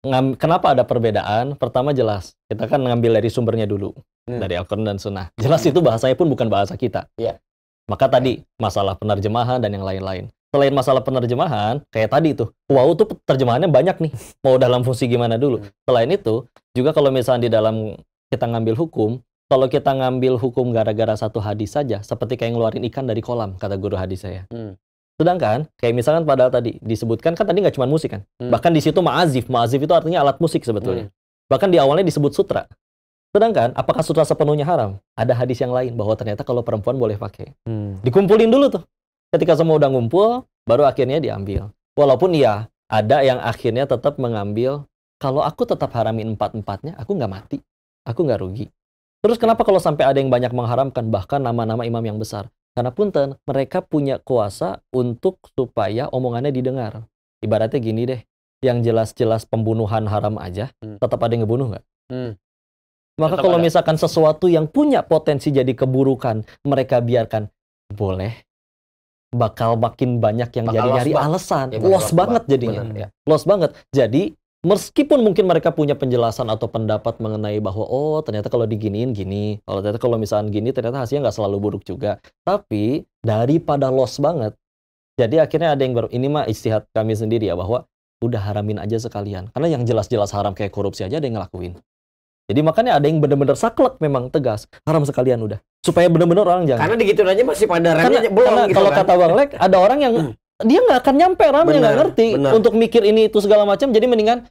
ngam- kenapa ada perbedaan? Pertama jelas, kita kan ngambil dari sumbernya dulu, Hmm. dari Al-Quran dan Sunnah. Jelas itu bahasanya pun bukan bahasa kita. Iya. Maka tadi masalah penerjemahan dan yang lain-lain. Selain masalah penerjemahan, kayak tadi tuh, wow tuh terjemahannya banyak nih. Mau dalam fungsi gimana dulu. Hmm. Selain itu, juga kalau misalnya di dalam kita ngambil hukum, kalau kita ngambil hukum gara-gara satu hadis saja, seperti kayak ngeluarin ikan dari kolam, kata guru hadis saya. Hmm. Sedangkan, kayak misalkan pada tadi disebutkan kan tadi nggak cuma musik kan, Hmm. bahkan di situ ma'azif, ma'azif itu artinya alat musik sebetulnya. Bahkan di awalnya disebut sutra. Sedangkan, apakah sutra sepenuhnya haram? Ada hadis yang lain bahwa ternyata kalau perempuan boleh pakai. Hmm. Dikumpulin dulu tuh. Ketika semua udah ngumpul, baru akhirnya diambil. Walaupun iya, ada yang akhirnya tetap mengambil, kalau aku tetap haramin empat-empatnya, aku nggak mati. Aku nggak rugi. Terus kenapa kalau sampai ada yang banyak mengharamkan, bahkan nama-nama imam yang besar? Karena punten, mereka punya kuasa untuk supaya omongannya didengar. Ibaratnya gini deh, yang jelas-jelas pembunuhan haram aja, Hmm. tetap ada yang ngebunuh nggak? Hmm. Maka Tetap kalau ada. misalkan sesuatu yang punya potensi jadi keburukan, mereka biarkan boleh, bakal makin banyak yang Bakal jadi nyari bang. alasan, Ya, lost banget bang. jadinya, Benar, ya. lost banget. Jadi meskipun mungkin mereka punya penjelasan atau pendapat mengenai bahwa oh ternyata kalau diginiin gini, kalau ternyata kalau misalkan gini ternyata hasilnya nggak selalu buruk juga. Tapi daripada lost banget, jadi akhirnya ada yang baru ini mah istihad kami sendiri ya bahwa udah haramin aja sekalian. Karena yang jelas-jelas haram kayak korupsi aja ada yang ngelakuin. Jadi makanya ada yang bener-bener saklek memang tegas. Haram sekalian udah. Supaya bener-bener orang jangan. Karena digituin aja masih pada Karena, belum karena gitu kalau kan. kata Bang Lek, ada orang yang Hmm. dia nggak akan nyampe ramnya nggak ngerti benar. untuk mikir ini itu segala macam. Jadi mendingan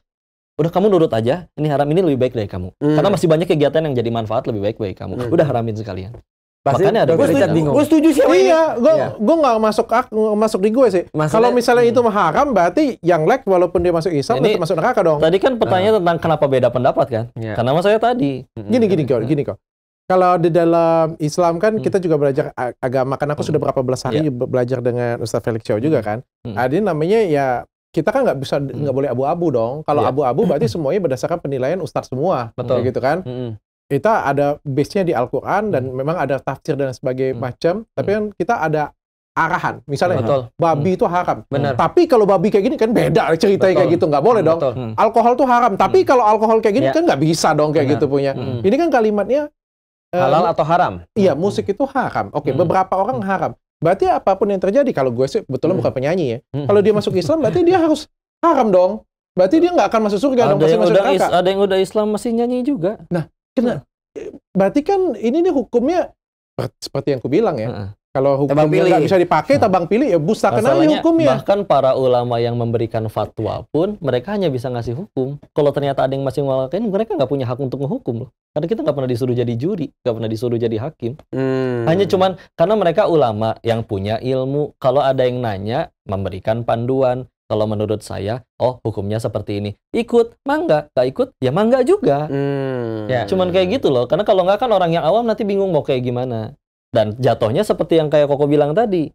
udah kamu nurut aja. Ini haram ini lebih baik dari kamu. Hmm. Karena masih banyak kegiatan yang jadi manfaat lebih baik bagi kamu. Hmm. Udah haramin sekalian. Pasti Makanya ada beda. Richard bingung. Gue setuju sih. Iya, gue Iya. gue nggak masuk ak- masuk di gue sih. Maksudnya- Kalau misalnya Hmm. itu haram, berarti yang like walaupun dia masuk Islam Ini- tetap masuk neraka dong. Tadi kan pertanyaan tentang kenapa beda pendapat kan? Iya. Karena mas saya tadi. Gini gini kok, gini kok. Kalau di dalam Islam kan Hmm. kita juga belajar agama. Kan aku Hmm. sudah berapa belas hari Iya. be- belajar dengan Ustaz Felix Chow juga kan. Hmm. Nah, ini namanya ya kita kan nggak bisa nggak boleh abu-abu dong. Kalau Iya. abu-abu berarti semuanya berdasarkan penilaian Ustaz semua. Betul. Kayak gitu kan. Mm-mm. Kita ada base-nya di Al-Quran dan memang ada tafsir dan sebagainya Hmm. macam. Tapi kan kita ada arahan. Misalnya Betul. babi itu haram. Benar. Tapi kalau babi kayak gini kan beda ceritanya Betul. kayak gitu nggak boleh dong. Hmm. Alkohol tuh haram. Tapi kalau alkohol kayak gini Ya. kan nggak bisa dong kayak Benar. gitu punya. Hmm. Ini kan kalimatnya eh, Halal atau haram? Iya, musik itu haram. Oke, Hmm. beberapa orang haram. Berarti apa pun yang terjadi, kalau gue sih Hmm. betul bukan penyanyi ya. Hmm. Kalau dia masuk Islam, berarti dia harus haram dong. Berarti dia nggak akan masuk surga dong, Ada pasti yang, masuk is- neraka. ada yang udah Islam masih nyanyi juga. Berarti kan ini nih hukumnya per- seperti yang ku bilang ya. Heeh. Kalau hukumnya nggak bisa dipakai, tabang pilih ya bustakan aja Masalahnya hukumnya. bahkan para ulama yang memberikan fatwa pun mereka hanya bisa ngasih hukum. Kalau ternyata ada yang masih ngelakuin, mereka nggak punya hak untuk menghukum loh. Karena kita nggak pernah disuruh jadi juri, nggak pernah disuruh jadi hakim. Hmm. Hanya cuman karena mereka ulama yang punya ilmu. Kalau ada yang nanya, memberikan panduan. Kalau menurut saya, oh hukumnya seperti ini. Ikut, mangga. Nggak ikut, ya mangga juga. Hmm. Ya. Cuman kayak gitu loh. Karena kalau nggak kan orang yang awam nanti bingung mau kayak gimana. Dan jatuhnya seperti yang kayak Koko bilang tadi.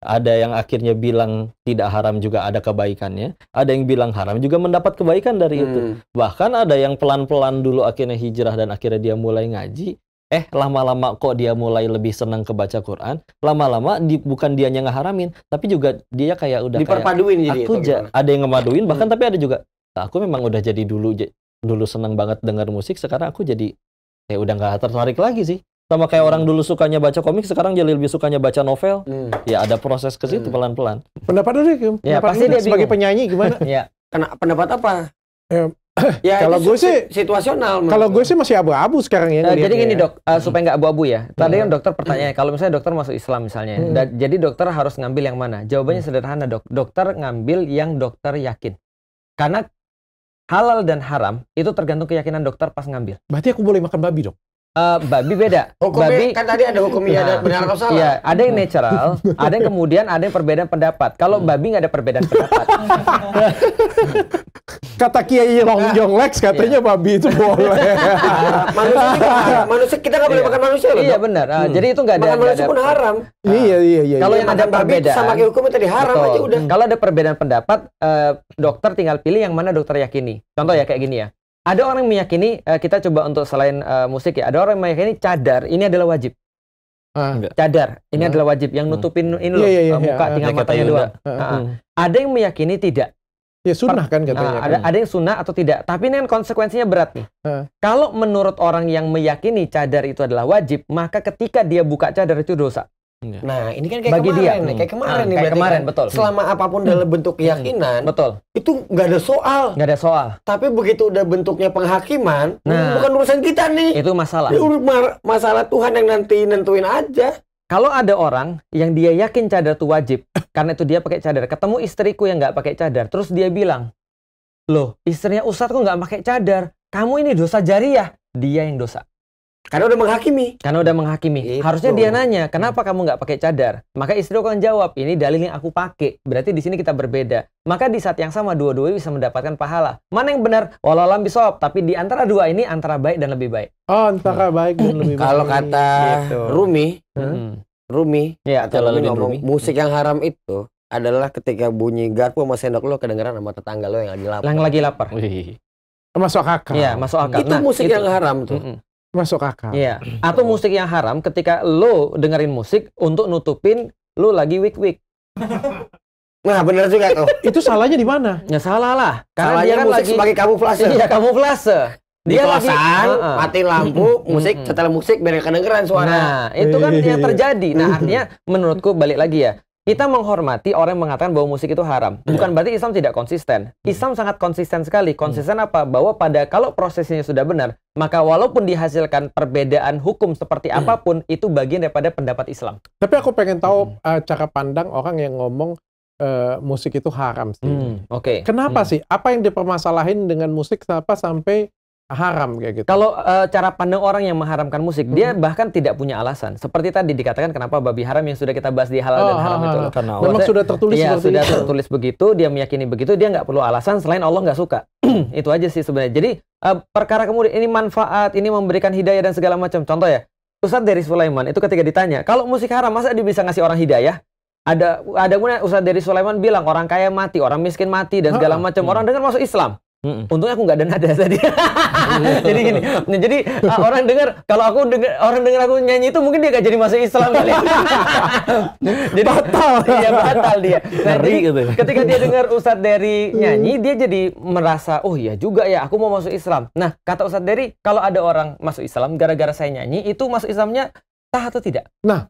Ada yang akhirnya bilang tidak haram juga ada kebaikannya. Ada yang bilang haram juga mendapat kebaikan dari itu. Hmm. Bahkan ada yang pelan-pelan dulu akhirnya hijrah dan akhirnya dia mulai ngaji. Eh lama-lama kok dia mulai lebih senang ke baca Quran. Lama-lama di- bukan dianya ngeharamin. Tapi juga dia kayak udah kayak Diperpaduin jadi aku ja- ada yang ngemaduin bahkan tapi ada juga "Nah, aku memang udah jadi dulu dulu senang banget dengar musik sekarang aku jadi kayak udah nggak tertarik lagi sih sama kayak orang dulu sukanya baca komik sekarang jadi lebih sukanya baca novel Hmm. ya ada proses ke situ Hmm. pelan-pelan Pendapat Kim. Ya, Pendapat pasti dia sebagai bingung. penyanyi gimana? Ya. Kena pendapat apa? Ya, Kalau itu gue sih- si- situasional. Kalau gue sih masih abu-abu sekarang ya. Eh, jadi gini ya. dok, eh, supaya nggak abu-abu ya. Tadi kan dokter pertanyaan, kalau misalnya dokter masuk Islam misalnya, Hmm. da- jadi dokter harus ngambil yang mana? Jawabannya sederhana dok. Dokter ngambil yang dokter yakin. Karena halal dan haram itu tergantung keyakinan dokter pas ngambil. Berarti aku boleh makan babi dong? Eh, babi beda. Hukumnya babi kan tadi ada hukumnya ada Nah, benar atau salah. Iya, ada yang natural, ada yang kemudian ada yang perbedaan pendapat. Kalau babi nggak ada perbedaan pendapat. Kata Kiai Long Jong Lex katanya babi itu boleh. manusia juga, manusia kita nggak boleh Iya. makan manusia loh. iya benar. Ah, Jadi itu nggak ada. Makan manusia ada- pun haram. iya iya iya. Kalau iya. yang ada Makan babi itu perbedaan. sama kayak hukumnya tadi haram Betul. aja udah. Kalau ada perbedaan pendapat, eh, dokter tinggal pilih yang mana dokter yakini. Contoh ya kayak gini ya. Ada orang yang meyakini eh, kita coba untuk selain eh, musik ya. Ada orang yang meyakini cadar ini adalah wajib. Ah. Cadar ini Hmm. adalah wajib. Yang Hmm. nutupin ini loh Iya, iya, iya, eh, muka iya. tinggal matanya doang. Ah, Ah, Hmm. Ada yang meyakini tidak. Ya sunnah kan katanya. Ah, ada kan? ada yang sunnah atau tidak. Tapi ini kan konsekuensinya berat nih. Ah. Kalau menurut orang yang meyakini cadar itu adalah wajib, maka ketika dia buka cadar itu dosa. Nah, ini kan kayak Bagi kemarin dia. nih, kayak kemarin Ah, nih kayak berarti kemarin, kan. betul. Selama apa pun dalam bentuk keyakinan, Betul. itu nggak ada soal. Nggak ada soal. Tapi begitu udah bentuknya penghakiman, Nah. bukan urusan kita nih. Itu masalah. Ini masalah Tuhan yang nanti nentuin aja. Kalau ada orang yang dia yakin cadar itu wajib, karena itu dia pakai cadar, ketemu istriku yang nggak pakai cadar, terus dia bilang, loh istrinya Ustadz kok nggak pakai cadar, kamu ini dosa jariah, dia yang dosa, Karena udah menghakimi. karena udah menghakimi. Gitu. Harusnya dia nanya, kenapa kamu nggak pakai cadar? Maka istri akan jawab, ini dalil yang aku pakai, berarti di sini kita berbeda. Maka di saat yang sama dua-duanya bisa mendapatkan pahala. Mana yang benar? Walalam bisawab. Tapi di antara dua ini antara baik dan lebih baik. Oh, antara baik dan lebih baik. Kalau kata Gitu. Rumi, Hmm. Rumi, Ya, kata Rumi ngomong Rumi. musik yang haram itu adalah ketika bunyi garpu sama sendok lo kedengeran sama tetangga lo yang lagi lapar. yang lagi lapar. Wih. masuk akal. Iya, masuk akal. Itu musik yang haram tuh. Mm-mm. Masuk akal. Iya. Atau musik yang haram ketika lo dengerin musik untuk nutupin lo lagi week week. Nah, bener juga tuh. Iya. Itu salahnya di mana? Ya salah lah. Karena Salahnya dia kan musik lagi sebagai kamuflase. Iya, kamuflase. Di Dia lagi- kosan, Heeh. mati lampu, musik, setelah musik biar kedengeran suara. Nah, itu kan yang terjadi. Nah, artinya menurutku balik lagi ya. Kita menghormati orang yang mengatakan bahwa musik itu haram. Bukan berarti Islam tidak konsisten. Islam sangat konsisten sekali. Konsisten apa? Bahwa pada kalau prosesnya sudah benar, maka walaupun dihasilkan perbedaan hukum seperti apa pun, itu bagian daripada pendapat Islam. Tapi aku pengen tahu uh, cara pandang orang yang ngomong uh, musik itu haram sih. Oke. Kenapa Hmm. sih? Apa yang dipermasalahin dengan musik apa sampai haram kayak gitu? Kalau eh, cara pandang orang yang mengharamkan musik, dia bahkan tidak punya alasan. Seperti tadi dikatakan kenapa babi haram yang sudah kita bahas di halal dan Oh, haram ha, itu. ha. Karena Memang Maksudnya- sudah tertulis seperti sudah itu. tertulis begitu, dia meyakini begitu, dia nggak perlu alasan selain Allah nggak suka. itu aja sih sebenarnya. Jadi eh, perkara kemudian ini manfaat, ini memberikan hidayah dan segala macam. Contoh ya, Ustadz dari Sulaiman itu ketika ditanya, kalau musik haram masa dia bisa ngasih orang hidayah? Ada ada kemudian Ustadz dari Sulaiman bilang orang kaya mati, orang miskin mati dan segala macam. hmm. Orang dengar masuk Islam. Mm-mm. Untungnya aku nggak ada nada tadi. jadi gini, nah, jadi uh, orang dengar kalau aku dengar orang dengar aku nyanyi itu mungkin dia gak jadi masuk Islam kali. jadi batal. Iya batal dia. Nah, Ngeri jadi gitu ya. ketika dia dengar Ustadz Dery nyanyi, dia jadi merasa, oh iya juga ya, aku mau masuk Islam. Nah, kata Ustadz Dery, kalau ada orang masuk Islam gara-gara saya nyanyi, itu masuk Islamnya sah atau tidak? Nah.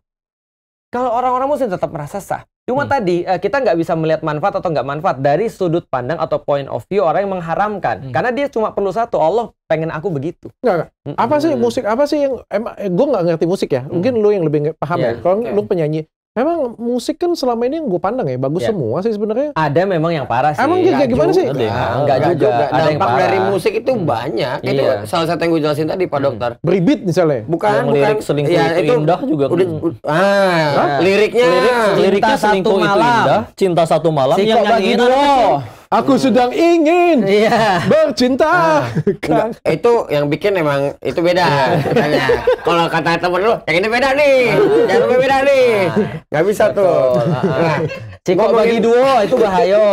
kalau orang-orang Muslim tetap merasa sah. Cuma Hmm. tadi eh, kita nggak bisa melihat manfaat atau nggak manfaat dari sudut pandang atau point of view orang yang mengharamkan. Hmm. Karena dia cuma perlu satu, Allah pengen aku begitu. Nggak, nggak. Apa sih musik? Apa sih yang emang eh, gue nggak ngerti musik ya? Mungkin lu yang lebih paham Iya, ya. Kalau oke. lu penyanyi, emang musik kan selama ini yang gue pandang ya bagus Iya. semua sih sebenarnya. Ada memang yang parah sih. Emang kayak Nggak gimana sih? juga. Ada yang- Enggak juga. Ada yang Dampak parah. dari musik itu banyak. Itu Iya. salah satu yang gue jelasin tadi, Pak Hmm. Dokter. Beribit misalnya. Bukan, yang bukan. lirik selingkuh ya, itu indah juga Udah, Hmm. ud- ah, Hah? liriknya. lirik liriknya Cinta Satu selingkuh itu Malam. indah cinta satu malam Siko yang bagi nyanyiin duo. Aku sedang ingin Iya. bercinta. Enggak, itu yang bikin emang itu beda katanya. Kalau kata temen lu, yang ini beda nih. Yang ini beda nih. Nggak bisa tuh. Nah, Ngomongin- bagi duo itu bahaya.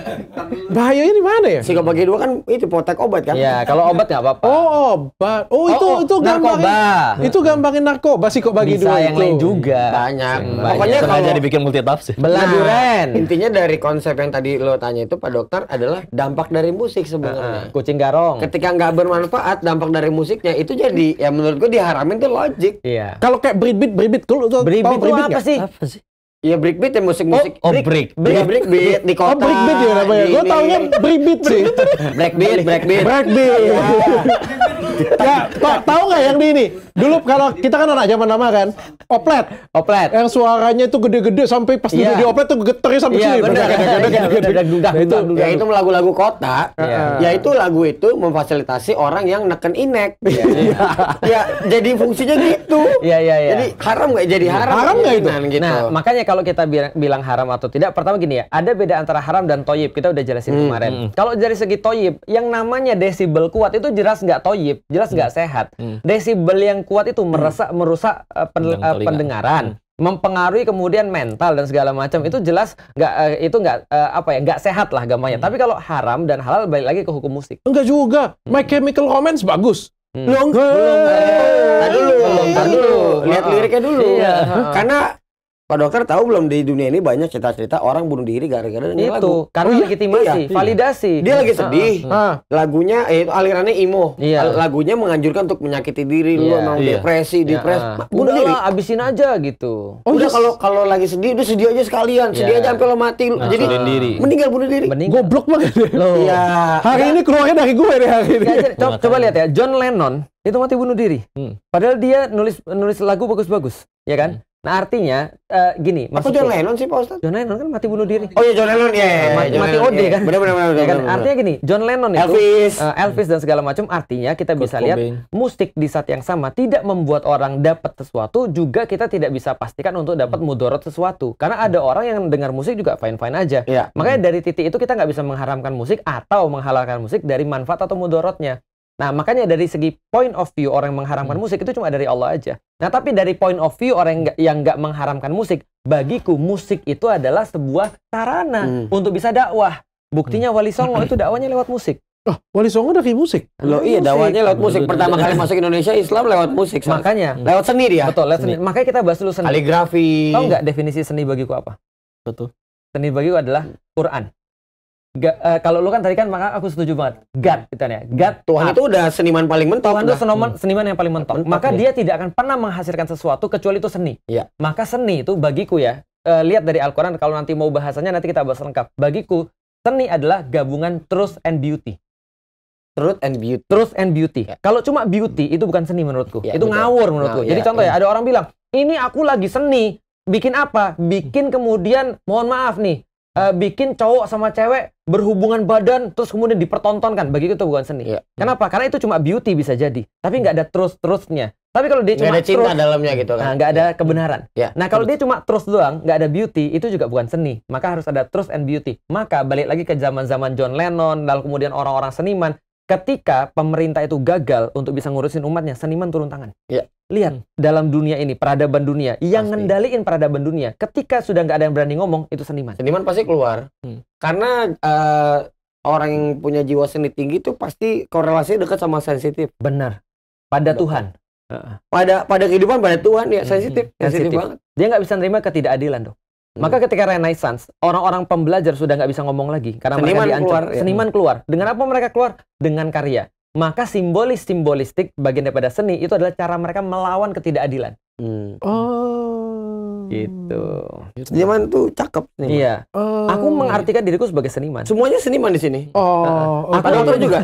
Bahayanya di mana ya? Psiko bagi dua kan itu potek obat kan? Ya, kalau obat nggak apa-apa. Oh obat. Oh itu Oh, oh, itu gambarin. narkoba. Itu gambarin narkoba sih kok bagi Bisa dua yang itu. lain juga. Banyak. Pokoknya banyak. kalau sengaja dibikin multi tafsir Belah Nah. Intinya dari konsep yang tadi lo tanya itu Pak Dokter adalah dampak dari musik sebenarnya. kucing garong. Ketika nggak bermanfaat dampak dari musiknya itu jadi ya menurut gue diharamin tuh logik. Iya. Kalau kayak beribit beribit, kalau beribit apa sih? apa sih Iya breakbeat ya musik-musik. Oh, break. Iya breakbeat di kota. Oh, breakbeat ya namanya. Gue taunya breakbeat sih. breakbeat, breakbeat. Breakbeat. Ya, ta- tahu nggak yang di ini? Dulu kalau kita kan anak zaman lama kan, oplet. Oplet. Yang suaranya itu gede-gede sampai pas Iya. duduk di oplet tuh geternya sampai Iya, sini. benar. Iya, benar. Dudak, Ya itu lagu-lagu kota. Iya. Ya itu lagu itu memfasilitasi orang yang neken inek. ya jadi fungsinya gitu. Iya, iya, iya. Jadi haram nggak jadi haram? Haram nggak itu? Gitu. Nah, makanya kalau kita bilang, bilang haram atau tidak, pertama gini ya, ada beda antara haram dan toyib. Kita udah jelasin Hmm, kemarin. Kalau dari segi toyib, yang namanya desibel kuat itu jelas nggak toyib, jelas nggak sehat. Hmm. Desibel yang kuat itu merusak merusak uh, pen- uh, pendengaran, mempengaruhi kemudian mental dan segala macam. Itu jelas nggak uh, itu nggak uh, apa ya nggak sehat lah gampangnya. Tapi kalau haram dan halal balik lagi ke hukum musik. Enggak juga. My Chemical Romance bagus. Hmm. Belum. Tar dulu, tar dulu. Lihat liriknya dulu. Iya. Karena Pak dokter tahu belum di dunia ini banyak cerita-cerita orang bunuh diri gara-gara denger lagu. Itu karena Oh iya? legitimasi, Iya. validasi. Dia lagi sedih. Ah, Lagunya eh, itu alirannya emo. Iya. Lagunya menganjurkan untuk menyakiti diri lu Iya. emang Iya. depresi, Ya, depres, ah. bunuh diri. Udahlah, abisin aja gitu. Oh, udah yes. kalau kalau lagi sedih udah sedih aja sekalian, sedih Iya. aja sampai lo mati. Nah, Jadi bunuh diri. meninggal bunuh diri. Mending goblok banget. Loh. Iya. Hari ini keluarnya dari gue nih hari ini. Coba, coba lihat ya, John Lennon itu mati bunuh diri. Hmm. Padahal dia nulis nulis lagu bagus-bagus, ya kan? Nah artinya eh, gini, Apa maksudnya John Lennon sih Pak Ustaz? John Lennon kan mati bunuh diri. Oh iya John Lennon ya. ya, Mati- John mati Lennon, OD iya. kan? Benar benar benar. Ya kan? Artinya gini, John Lennon itu Elvis. eh, Elvis dan segala macam artinya kita Kurt bisa lihat Cobain. musik di saat yang sama tidak membuat orang dapat sesuatu juga kita tidak bisa pastikan untuk dapat mudorot sesuatu karena ada orang yang dengar musik juga fine fine aja Iya. makanya dari titik itu kita nggak bisa mengharamkan musik atau menghalalkan musik dari manfaat atau mudorotnya nah makanya dari segi point of view orang yang mengharamkan musik itu cuma dari Allah aja nah tapi dari point of view orang yang nggak- yang nggak mengharamkan musik bagiku musik itu adalah sebuah sarana Hmm. untuk bisa dakwah buktinya Wali Songo itu dakwanya lewat musik Oh, Wali Songo dari musik. Lo iya dakwahnya lewat musik. Pertama kali masuk Indonesia Islam lewat musik. Sal. makanya lewat seni dia. betul lewat seni. makanya kita bahas dulu seni Kaligrafi. Tahu nggak definisi seni bagiku apa? Betul. Seni bagiku adalah Quran. Ga- eh, kalau lu kan tadi kan maka aku setuju banget. God gitu ya. God Tuhan ah, itu udah seniman paling mentok. Tuhan itu dah. seniman, seniman yang paling mentok. Mentok, Maka iya. dia tidak akan pernah menghasilkan sesuatu kecuali itu seni. Iya. Maka seni itu bagiku ya. eh, lihat dari Al-Qur'an kalau nanti mau bahasanya nanti kita bahas lengkap. Bagiku seni adalah gabungan truth and beauty. Truth and beauty. Truth and beauty. Ya. Kalau cuma beauty itu bukan seni menurutku. Ya, itu betul. ngawur menurutku. Nah, Jadi ya, contoh ya, ya. ada orang bilang, "Ini aku lagi seni." Bikin apa? Bikin kemudian mohon maaf nih, eh, bikin cowok sama cewek berhubungan badan terus kemudian dipertontonkan. Bagi itu bukan seni. Iya. Kenapa? Karena itu cuma beauty bisa jadi, tapi nggak ada truth-truthnya. Tapi kalau dia cuma ada cinta truth, dalamnya gitu kan. Nah, nggak ada kebenaran. Ya. Nah, kalau dia cuma terus doang, nggak ada beauty, itu juga bukan seni. Maka harus ada truth and beauty. Maka balik lagi ke zaman-zaman John Lennon, lalu kemudian orang-orang seniman. Ketika pemerintah itu gagal untuk bisa ngurusin umatnya, seniman turun tangan. Ya. Lihat, dalam dunia ini, peradaban dunia, yang Pasti. ngendaliin peradaban dunia, ketika sudah nggak ada yang berani ngomong, itu seniman. Seniman pasti keluar. Hmm. Karena eh, orang yang punya jiwa seni tinggi itu pasti korelasinya dekat sama sensitif. Benar. Pada Betul. Tuhan. Pada pada kehidupan pada Tuhan ya Hmm, sensitif, sensitif sensitif. banget. Dia nggak bisa nerima ketidakadilan dong. Hmm. Maka ketika Renaissance, orang-orang pembelajar sudah nggak bisa ngomong lagi karena Seniman mereka diancam. keluar, ya. Seniman keluar. Dengan apa mereka keluar? Dengan karya. Maka simbolis simbolistik bagian daripada seni itu adalah cara mereka melawan ketidakadilan. Hmm. Oh. Gitu. Seniman tuh cakep nih. Iya. Oh. Aku mengartikan diriku sebagai seniman. Semuanya seniman di sini. Oh, Pak oke. dokter juga.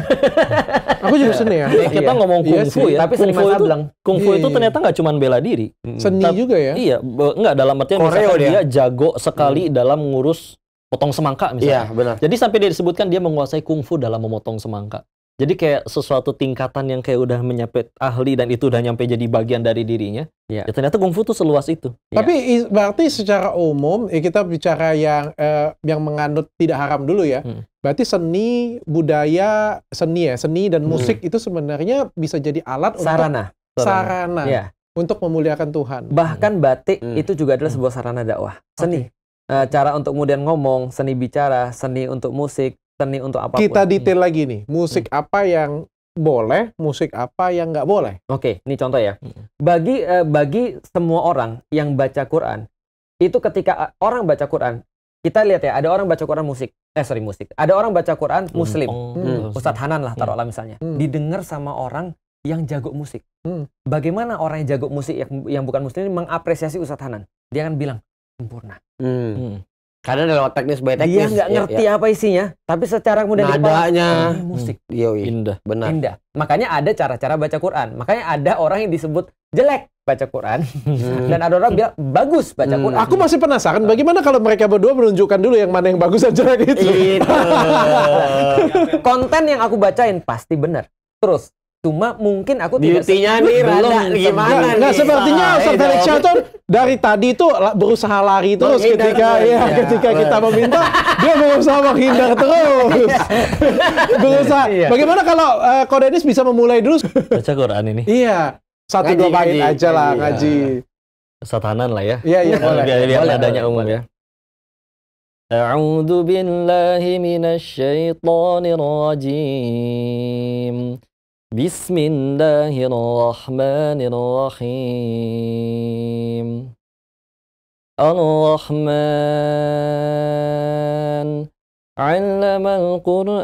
Aku juga seni ya. Eh, kita Iya. ngomong Iya kungfu sih, ya. Tapi seniman kungfu itu, kungfu Iya, itu iya. ternyata nggak cuma bela diri. Seni Tapi- juga ya. Iya, enggak dalam artian Koreo misalkan dia. dia. jago sekali dalam ngurus potong semangka Iya, misalnya. benar. Jadi sampai dia disebutkan dia menguasai kungfu dalam memotong semangka. Jadi kayak sesuatu tingkatan yang kayak udah menyampe ahli dan itu udah nyampe jadi bagian dari dirinya. Iya. Ya ternyata kungfu tuh seluas itu. Iya. Tapi berarti secara umum ya kita bicara yang eh, yang menganut tidak haram dulu ya. Hmm. Berarti seni, budaya, seni ya, seni dan Hmm. musik itu sebenarnya bisa jadi alat untuk Sarana. sarana Iya. untuk memuliakan Tuhan. Bahkan batik Hmm. itu juga adalah sebuah sarana dakwah. Seni. Eh, cara untuk kemudian ngomong, seni bicara, seni untuk musik, seni untuk apa pun. Kita detail lagi nih, musik apa yang boleh, musik apa yang nggak boleh. Oke, ini contoh ya. Hmm. Bagi eh, bagi semua orang yang baca Quran, itu ketika eh, orang baca Quran, kita lihat ya, ada orang baca Quran musik. Eh, sorry musik. Ada orang baca Quran muslim. Hmm. Ustadz Hanan lah Hmm. taruhlah misalnya. Hmm. Didengar sama orang yang jago musik. Hmm. Bagaimana orang yang jago musik yang, yang bukan muslim ini mengapresiasi Ustadz Hanan? Dia akan bilang, sempurna. Hmm. Hmm. Karena lewat teknis by teknis. Dia nggak ya, ngerti ya. apa isinya, tapi secara kemudian di kepala, nadanya. ini musik Yoi, Indah. benar. indah. Makanya ada cara-cara baca Quran. Makanya ada orang yang disebut jelek baca Quran Hmm. dan ada orang bilang bagus baca Hmm. Quran. Aku masih penasaran bagaimana kalau mereka berdua menunjukkan dulu yang mana yang bagus dan jelek itu. Itu. konten yang aku bacain pasti benar. Terus Cuma mungkin aku tidak Beauty-nya nih rada gimana nih? Nah, sepertinya Ustaz Felix Shelton dari tadi itu berusaha lari terus menghindar ketika ya, ya ketika ya. kita meminta dia berusaha menghindar iya. terus. berusaha. Ya. Bagaimana kalau eh, uh, Kodenis bisa memulai dulu? Baca Quran ini. Iya. Satu ngaji, dua bait aja lah iya. ngaji. Satanan lah ya. Iya, iya boleh. Biar, biar nadanya umum ya. A'udzu billahi minasy syaithanir rajim. بسم الله الرحمن الرحيم. الرحمن علم القرآن.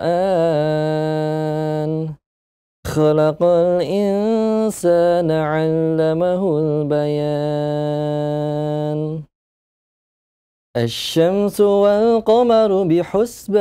خلق الإنسان علمه البيان. الشمس والقمر بحسبان.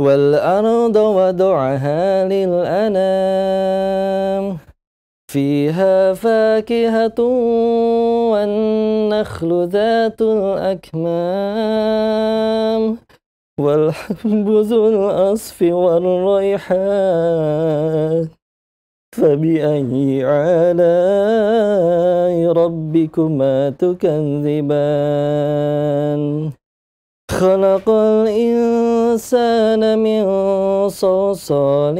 والأرض وضعها للأنام فيها فاكهة والنخل ذات الأكمام والحب ذو الأصف والريحان. فبأي آلاء ربكما تكذبان؟ خلق الإنسان من صلصال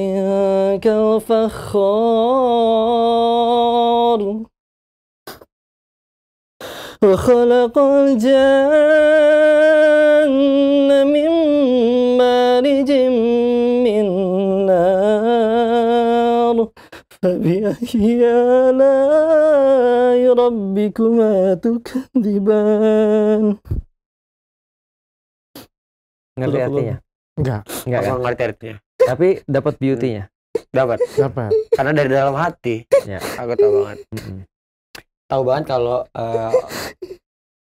كالفخار. وخلق الجن من مارج من نار. فبأي آلاء ربكما تكذبان. ngerti artinya? Enggak, Enggak kan? Ngerti artinya. Tapi dapat beauty-nya. Dapat. dapat. Karena dari dalam hati. Ya. Aku tahu banget. Mm-mm. Tahu banget kalau eh,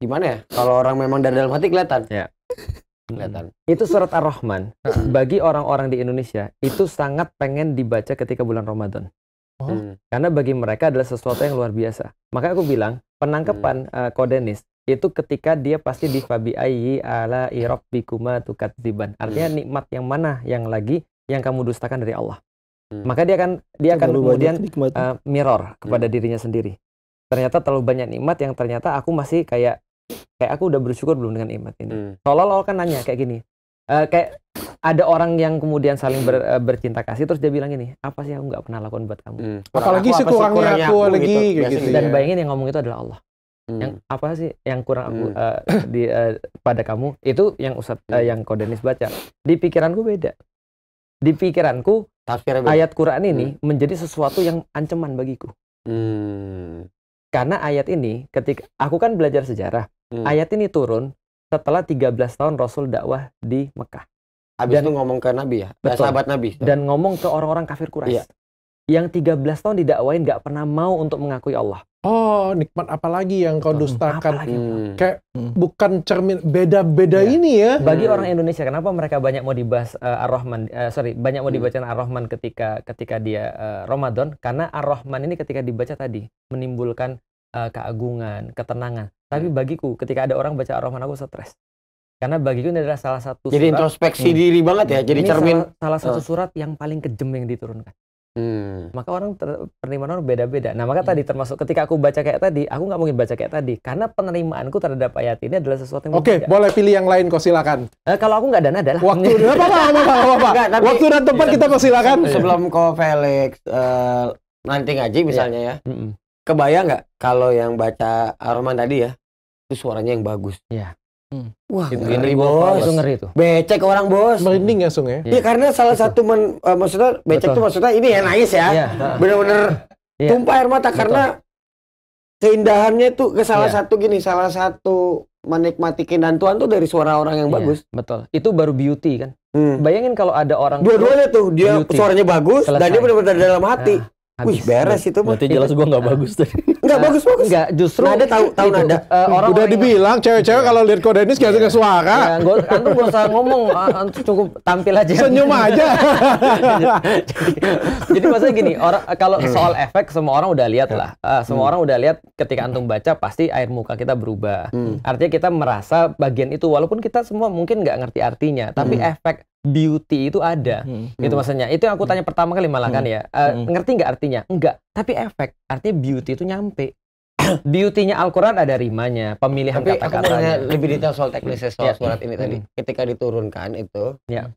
gimana ya? Kalau orang memang dari dalam hati kelihatan. Ya. Kelihatan. Itu surat Ar-Rahman. Bagi orang-orang di Indonesia itu sangat pengen dibaca ketika bulan Ramadan. Oh. Hmm. Karena bagi mereka adalah sesuatu yang luar biasa. Makanya aku bilang, penangkapan eh, Kodenis itu ketika dia pasti di fabi ayyi ala rabbikuma tukadziban. Artinya nikmat yang mana yang lagi yang kamu dustakan dari Allah. Hmm. Maka dia akan dia akan Terlalu kemudian eh, mirror kepada dirinya sendiri. Ternyata terlalu banyak nikmat yang ternyata aku masih kayak kayak aku udah bersyukur belum dengan nikmat ini. Hmm. Seolah-olah kan nanya kayak gini. Eh, kayak ada orang yang kemudian saling ber- eh, bercinta kasih terus dia bilang ini apa sih aku nggak pernah lakukan buat kamu Hmm. Apalagi Kurang sih kurangnya aku lagi, kayak biasanya. gitu dan Iya. bayangin yang ngomong itu adalah Allah Hmm. yang apa sih yang kurang aku Hmm. eh, di eh, pada kamu itu yang Ustadz eh, Hmm. yang Kodenis baca di pikiranku beda di pikiranku Tafsirnya beda. ayat Quran ini menjadi sesuatu yang ancaman bagiku Hmm. karena ayat ini ketika aku kan belajar sejarah Hmm. ayat ini turun setelah 13 tahun Rasul dakwah di Mekah Habis dan- itu ngomong ke Nabi ya? Betul. sahabat Nabi. dan ngomong ke orang-orang kafir Quraisy Iya. Yang 13 tahun didakwain nggak pernah mau untuk mengakui Allah Oh, nikmat apa lagi yang kau Hmm. dustakan? Apalagi apa? Hmm. Kayak Hmm. bukan cermin beda-beda Iya. ini ya. bagi Hmm. orang Indonesia kenapa mereka banyak mau dibahas eh, Ar-Rahman eh, sorry banyak mau Hmm. dibaca Ar-Rahman ketika ketika dia eh, Ramadan karena Ar-Rahman ini ketika dibaca tadi menimbulkan eh, keagungan ketenangan tapi Hmm. bagiku ketika ada orang baca Ar-Rahman aku stres karena bagiku ini adalah salah satu Jadi surat introspeksi Hmm. diri banget ya. Jadi ini cermin. salah, salah satu Eh. surat yang paling kejem yang diturunkan Hmm. maka orang ter- penerimaan orang beda-beda. Nah maka Hmm. tadi termasuk ketika aku baca kayak tadi, aku nggak mungkin baca kayak tadi karena penerimaanku terhadap ayat ini adalah sesuatu yang Oke, berbeda. boleh pilih yang lain kau silakan. Eh, kalau aku nggak ada nada lah. Waktu apa apa apa apa, apa. Enggak, tapi- Waktu dan tempat kita persilakan. Sebelum ko Felix eh, nanti ngaji misalnya ya. Kebayang nggak kalau yang baca Ar-Rahman tadi ya? Itu suaranya yang bagus. Iya. Wah, Itu ngeri, bos. Itu ngeri tuh. Becek orang bos. Merinding ya Sung ya. Iya. Iya karena salah satu men, eh, maksudnya becek Betul. tuh maksudnya ini ya nangis ya. Iya. Bener-bener Iya. tumpah air mata karena keindahannya tuh ke salah Iya. satu gini, salah satu menikmati keindahan Tuhan tuh dari suara orang yang Iya, bagus. Betul. Itu baru beauty kan. Hmm. Bayangin kalau ada orang Dua-duanya tuh dia Beauty. suaranya bagus dan Selesai. dia benar-benar dari dalam hati. Nah, Wih, beres itu mah. Berarti jelas gua nggak bagus tadi. Enggak Nah, bagus bagus. Enggak, justru Nada tahu tahu itu, nada. eh, orang Udah dibilang cewek-cewek kalau lihat kode ini nggak suka suara. Ya, gua, antum gak usah ngomong, ah, antum cukup tampil aja. Senyum aja. jadi, jadi maksudnya gini, orang kalau soal efek semua orang udah lihat lah. Ah, semua orang udah lihat ketika antum baca pasti air muka kita berubah. Hmm. Artinya kita merasa bagian itu walaupun kita semua mungkin nggak ngerti artinya, tapi efek beauty itu ada. Hmm. Itu maksudnya. Itu yang aku tanya pertama kali malah kan ya. Eh, Hmm. Ngerti nggak artinya? Enggak. Tapi efek. Artinya beauty itu nyampe. Beauty-nya Al-Quran ada rimanya, pemilihan kata-katanya. lebih detail soal teknisnya soal Ya. surat ini tadi. Ketika diturunkan itu, Ya.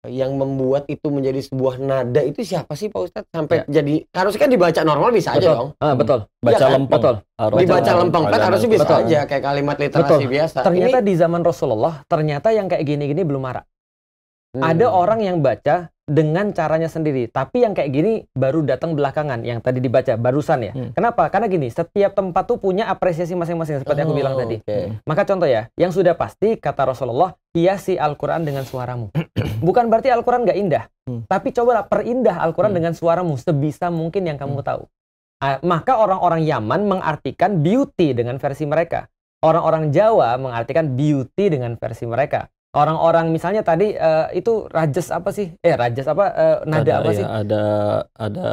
yang membuat itu menjadi sebuah nada itu siapa sih Pak Ustadz? Sampai Ya. jadi harusnya kan dibaca normal bisa aja Betul. dong. Ah, betul. Baca Iya kan? lempeng. Betul. Arwah Dibaca jalan, lempeng kan harusnya bisa Betul. aja kayak kalimat literasi Betul. biasa. Ternyata Ini di zaman Rasulullah, ternyata yang kayak gini-gini belum marak. Hmm. Ada orang yang baca dengan caranya sendiri, tapi yang kayak gini baru datang belakangan, yang tadi dibaca barusan ya. Hmm. Kenapa? Karena gini, setiap tempat tuh punya apresiasi masing-masing seperti aku Oh, bilang tadi. oke. Maka contoh ya, yang sudah pasti kata Rasulullah, hiasi Al-Quran dengan suaramu. Bukan berarti Al-Quran nggak indah, Hmm. tapi cobalah perindah Al-Quran Hmm. dengan suaramu sebisa mungkin yang kamu tahu. Ah, maka orang-orang Yaman mengartikan beauty dengan versi mereka. Orang-orang Jawa mengartikan beauty dengan versi mereka. Orang-orang misalnya tadi eh, itu rajas apa sih? Eh rajas apa? Eh, nada Ada, apa ya, sih? Ada ada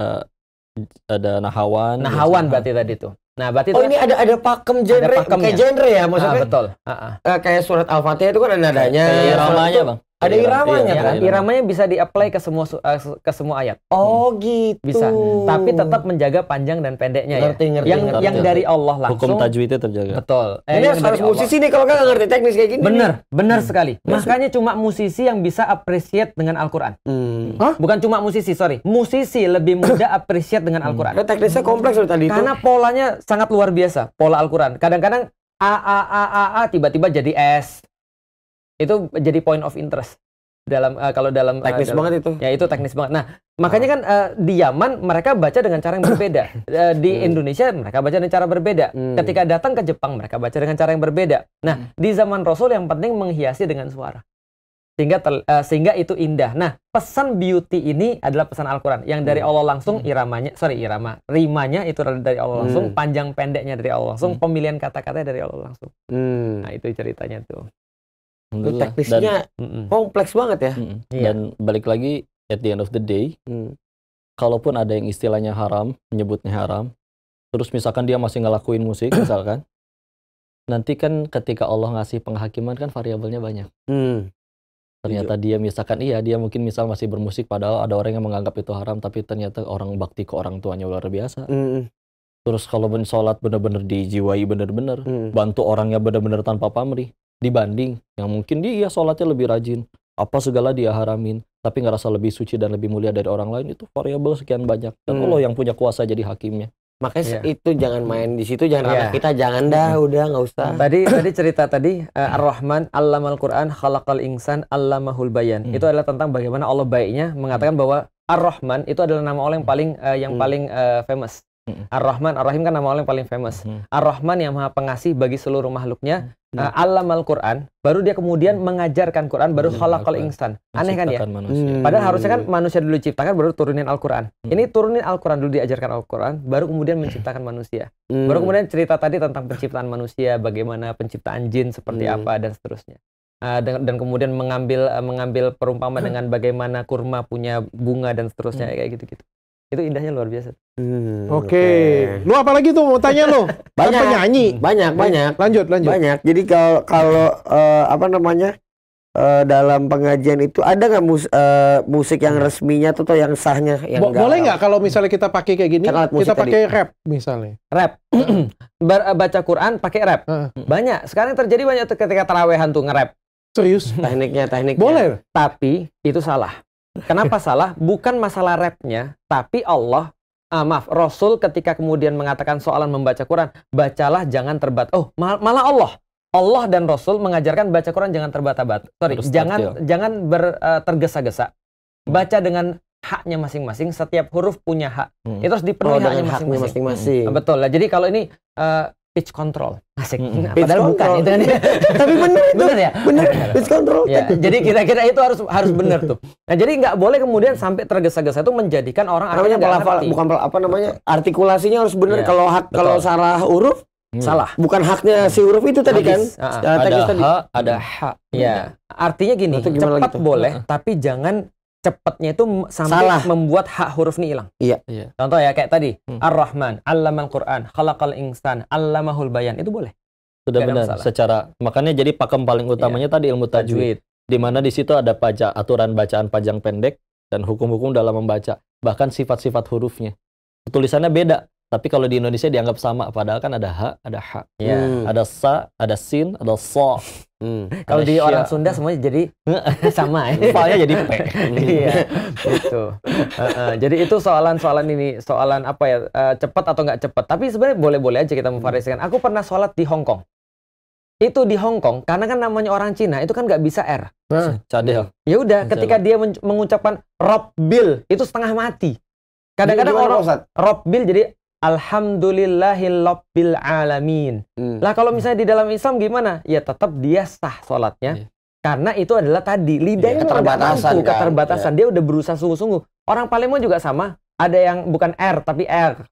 ada nahawan. Nahawan biasanya. berarti tadi tuh. Nah berarti Oh ini ada ada pakem genre, pakemnya. kayak genre ya ah, maksudnya betul. Ah, ah. eh, kayak surat Al-Fatihah itu kan ada nadanya. Kayak Bang. Ada Kayak iramanya iya, kan? Ya, iramanya bisa di-apply ke semua eh, ke semua ayat. Oh gitu. Bisa. Tapi tetap menjaga panjang dan pendeknya ya. ngerti ngerti. yang ngerti. yang dari Allah Hukum langsung. tajwidnya terjaga. Betul. Eh, ini harus, musisi nih kalau nggak ngerti teknis kayak gini. Bener, bener Hmm. sekali. Makanya cuma musisi yang bisa appreciate dengan Al-Quran. Hmm. Bukan cuma musisi, sorry. Musisi lebih mudah appreciate dengan Al-Quran. Karena teknisnya kompleks loh tadi itu. Karena polanya sangat luar biasa, pola Al-Quran. Kadang-kadang A, A, A, A, A, tiba-tiba jadi S. Itu jadi point of interest. dalam eh, kalau dalam eh, teknis dalam- banget itu. Ya itu teknis banget. Nah, makanya kan eh, di Yaman mereka baca dengan cara yang berbeda. Eh, di Indonesia mereka baca dengan cara berbeda. Hmm. Ketika datang ke Jepang mereka baca dengan cara yang berbeda. Nah, di zaman Rasul yang penting menghiasi dengan suara. Sehingga tel- eh, sehingga itu indah. Nah, pesan beauty ini adalah pesan Al-Qur'an yang dari Allah langsung iramanya, sorry irama, rimanya itu dari Allah langsung, Hmm. panjang pendeknya dari Allah langsung, pemilihan kata-katanya dari Allah langsung. Hmm. Nah, itu ceritanya tuh. Itu Alhamdulillah. Dan, teknisnya Mm-mm. kompleks banget ya. Mm, Iya. dan balik lagi at the end of the day, Hmm. kalaupun ada yang istilahnya haram, menyebutnya haram, terus misalkan dia masih ngelakuin musik, misalkan, nanti kan ketika Allah ngasih penghakiman kan variabelnya banyak. Hmm. Ternyata dia misalkan iya dia mungkin misal masih bermusik padahal ada orang yang menganggap itu haram tapi ternyata orang bakti ke orang tuanya luar biasa. Hmm. Terus kalau ben sholat bener-bener dijiwai bener-bener, Hmm. bantu orangnya bener-bener tanpa pamrih dibanding yang mungkin dia sholatnya lebih rajin, apa segala dia haramin, tapi ngerasa lebih suci dan lebih mulia dari orang lain itu variabel sekian banyak dan Hmm. Allah yang punya kuasa jadi hakimnya. Makanya Iya. itu jangan main di situ, jangan Iya. ranah kita, jangan dah, udah nggak usah. Tadi tadi cerita tadi eh, Ar-Rahman Allamal Quran khalaqal insan allamahul bayan. Hmm. Itu adalah tentang bagaimana Allah baiknya mengatakan bahwa Ar-Rahman itu adalah nama Allah yang paling eh, yang Hmm. paling eh, famous. Hmm. Ar-Rahman, Ar-Rahim kan nama Allah yang paling famous. Hmm. Ar-Rahman yang Maha Pengasih bagi seluruh makhluknya. Hmm. Eh, Allamal Quran, baru dia kemudian mengajarkan Quran, baru khalaqal Al-Quran. insan. Aneh kan ya? Manusia. Hmm. Padahal harusnya kan manusia dulu diciptakan baru turunin Al-Quran. Hmm. Ini turunin Al-Quran dulu diajarkan Al-Quran, baru kemudian menciptakan manusia. Hmm. Baru kemudian cerita tadi tentang penciptaan manusia, bagaimana penciptaan jin seperti Hmm. apa dan seterusnya. Ah, dan, dan kemudian mengambil eh, mengambil perumpamaan dengan bagaimana kurma punya bunga dan seterusnya kayak gitu-gitu. Itu indahnya luar biasa. Hmm, Oke. Lu apa lagi tuh mau tanya lu? Kan Banyak. penyanyi. Banyak, banyak. Lanjut, lanjut. Banyak. Jadi kalau kalau eh, apa namanya eh, dalam pengajian itu ada nggak mus- eh, musik yang resminya tuh atau yang sahnya yang Bo- boleh nggak kalau misalnya kita pakai kayak gini, kita pakai rap misalnya? Rap. Baca Quran pakai rap. Banyak. Sekarang yang terjadi banyak ketika tarawehan tuh nge-rap. Serius? tekniknya tekniknya boleh. Tapi itu salah. Kenapa salah? Bukan masalah rapnya, tapi Allah Ah, maaf, Rasul ketika kemudian mengatakan soalan membaca Quran, bacalah jangan terbat. Oh, mal- malah Allah. Allah dan Rasul mengajarkan baca Quran jangan terbata-bata. Sorry, Harus jangan jangan ber, eh, tergesa-gesa. Baca dengan haknya masing-masing. Setiap huruf punya hak. Hmm. Itu harus Oh, dipenuhi dengan haknya masing-masing. Ah, Betul lah. Jadi kalau ini eh, pitch control, asik. Nah, Pitch Padahal bukan control. itu kan. Tapi bener itu. Bener ya? Bener. Pitch control. Ya, jadi kira-kira itu harus harus benar tuh. Nah, jadi nggak boleh kemudian sampai tergesa-gesa itu menjadikan orang namanya pelafal ngerti. bukan pel- apa namanya artikulasinya harus benar Iya, kalau hak kalau salah huruf Hmm. salah. bukan haknya si huruf itu tadi kan. Ah, ah. Secara Ada tadi. ha, ada ha. Ya, artinya gini, cepat gitu? boleh, tapi jangan cepatnya itu sampai Salah. membuat hak huruf ini hilang. Iya. Iya. Contoh ya kayak tadi, Hmm. Ar-Rahman, 'allamal Qur'an, khalaqal insan, 'allamahul bayan. Itu boleh. Sudah ada benar. Secara makanya jadi pakem paling utamanya tadi ilmu tajwid. Tajwid. Di mana di situ ada pajak aturan bacaan panjang pendek dan hukum-hukum dalam membaca, bahkan sifat-sifat hurufnya. Tulisannya beda, tapi kalau di Indonesia dianggap sama padahal kan ada ha, ada ha, Ya. Hmm. ada sa, ada sin, ada so. Hmm. Kalau di orang Sunda semuanya jadi sama ya. File-nya jadi p. Iya, itu. Heeh, jadi itu soalan-soalan ini, soalan apa ya, eh, cepat atau nggak cepat. Tapi sebenarnya boleh-boleh aja kita memvariasikan. Aku pernah sholat di Hong Kong. Itu di Hong Kong, karena kan namanya orang Cina, itu kan nggak bisa R. Nah, Cadel. Ya udah, Bisa ketika dia men- mengucapkan Robbil, itu setengah mati. Kadang-kadang orang Ustadz? Robbil jadi Alhamdulillahilobbil alamin. Hmm. Lah kalau misalnya di dalam Islam gimana? Ya tetap dia sah sholatnya. Iya. Karena itu adalah tadi lidahnya Iya, nggak keterbatasan mampu, kan. keterbatasan. Dia udah berusaha sungguh-sungguh. Orang Palembang juga sama. Ada yang bukan R tapi R.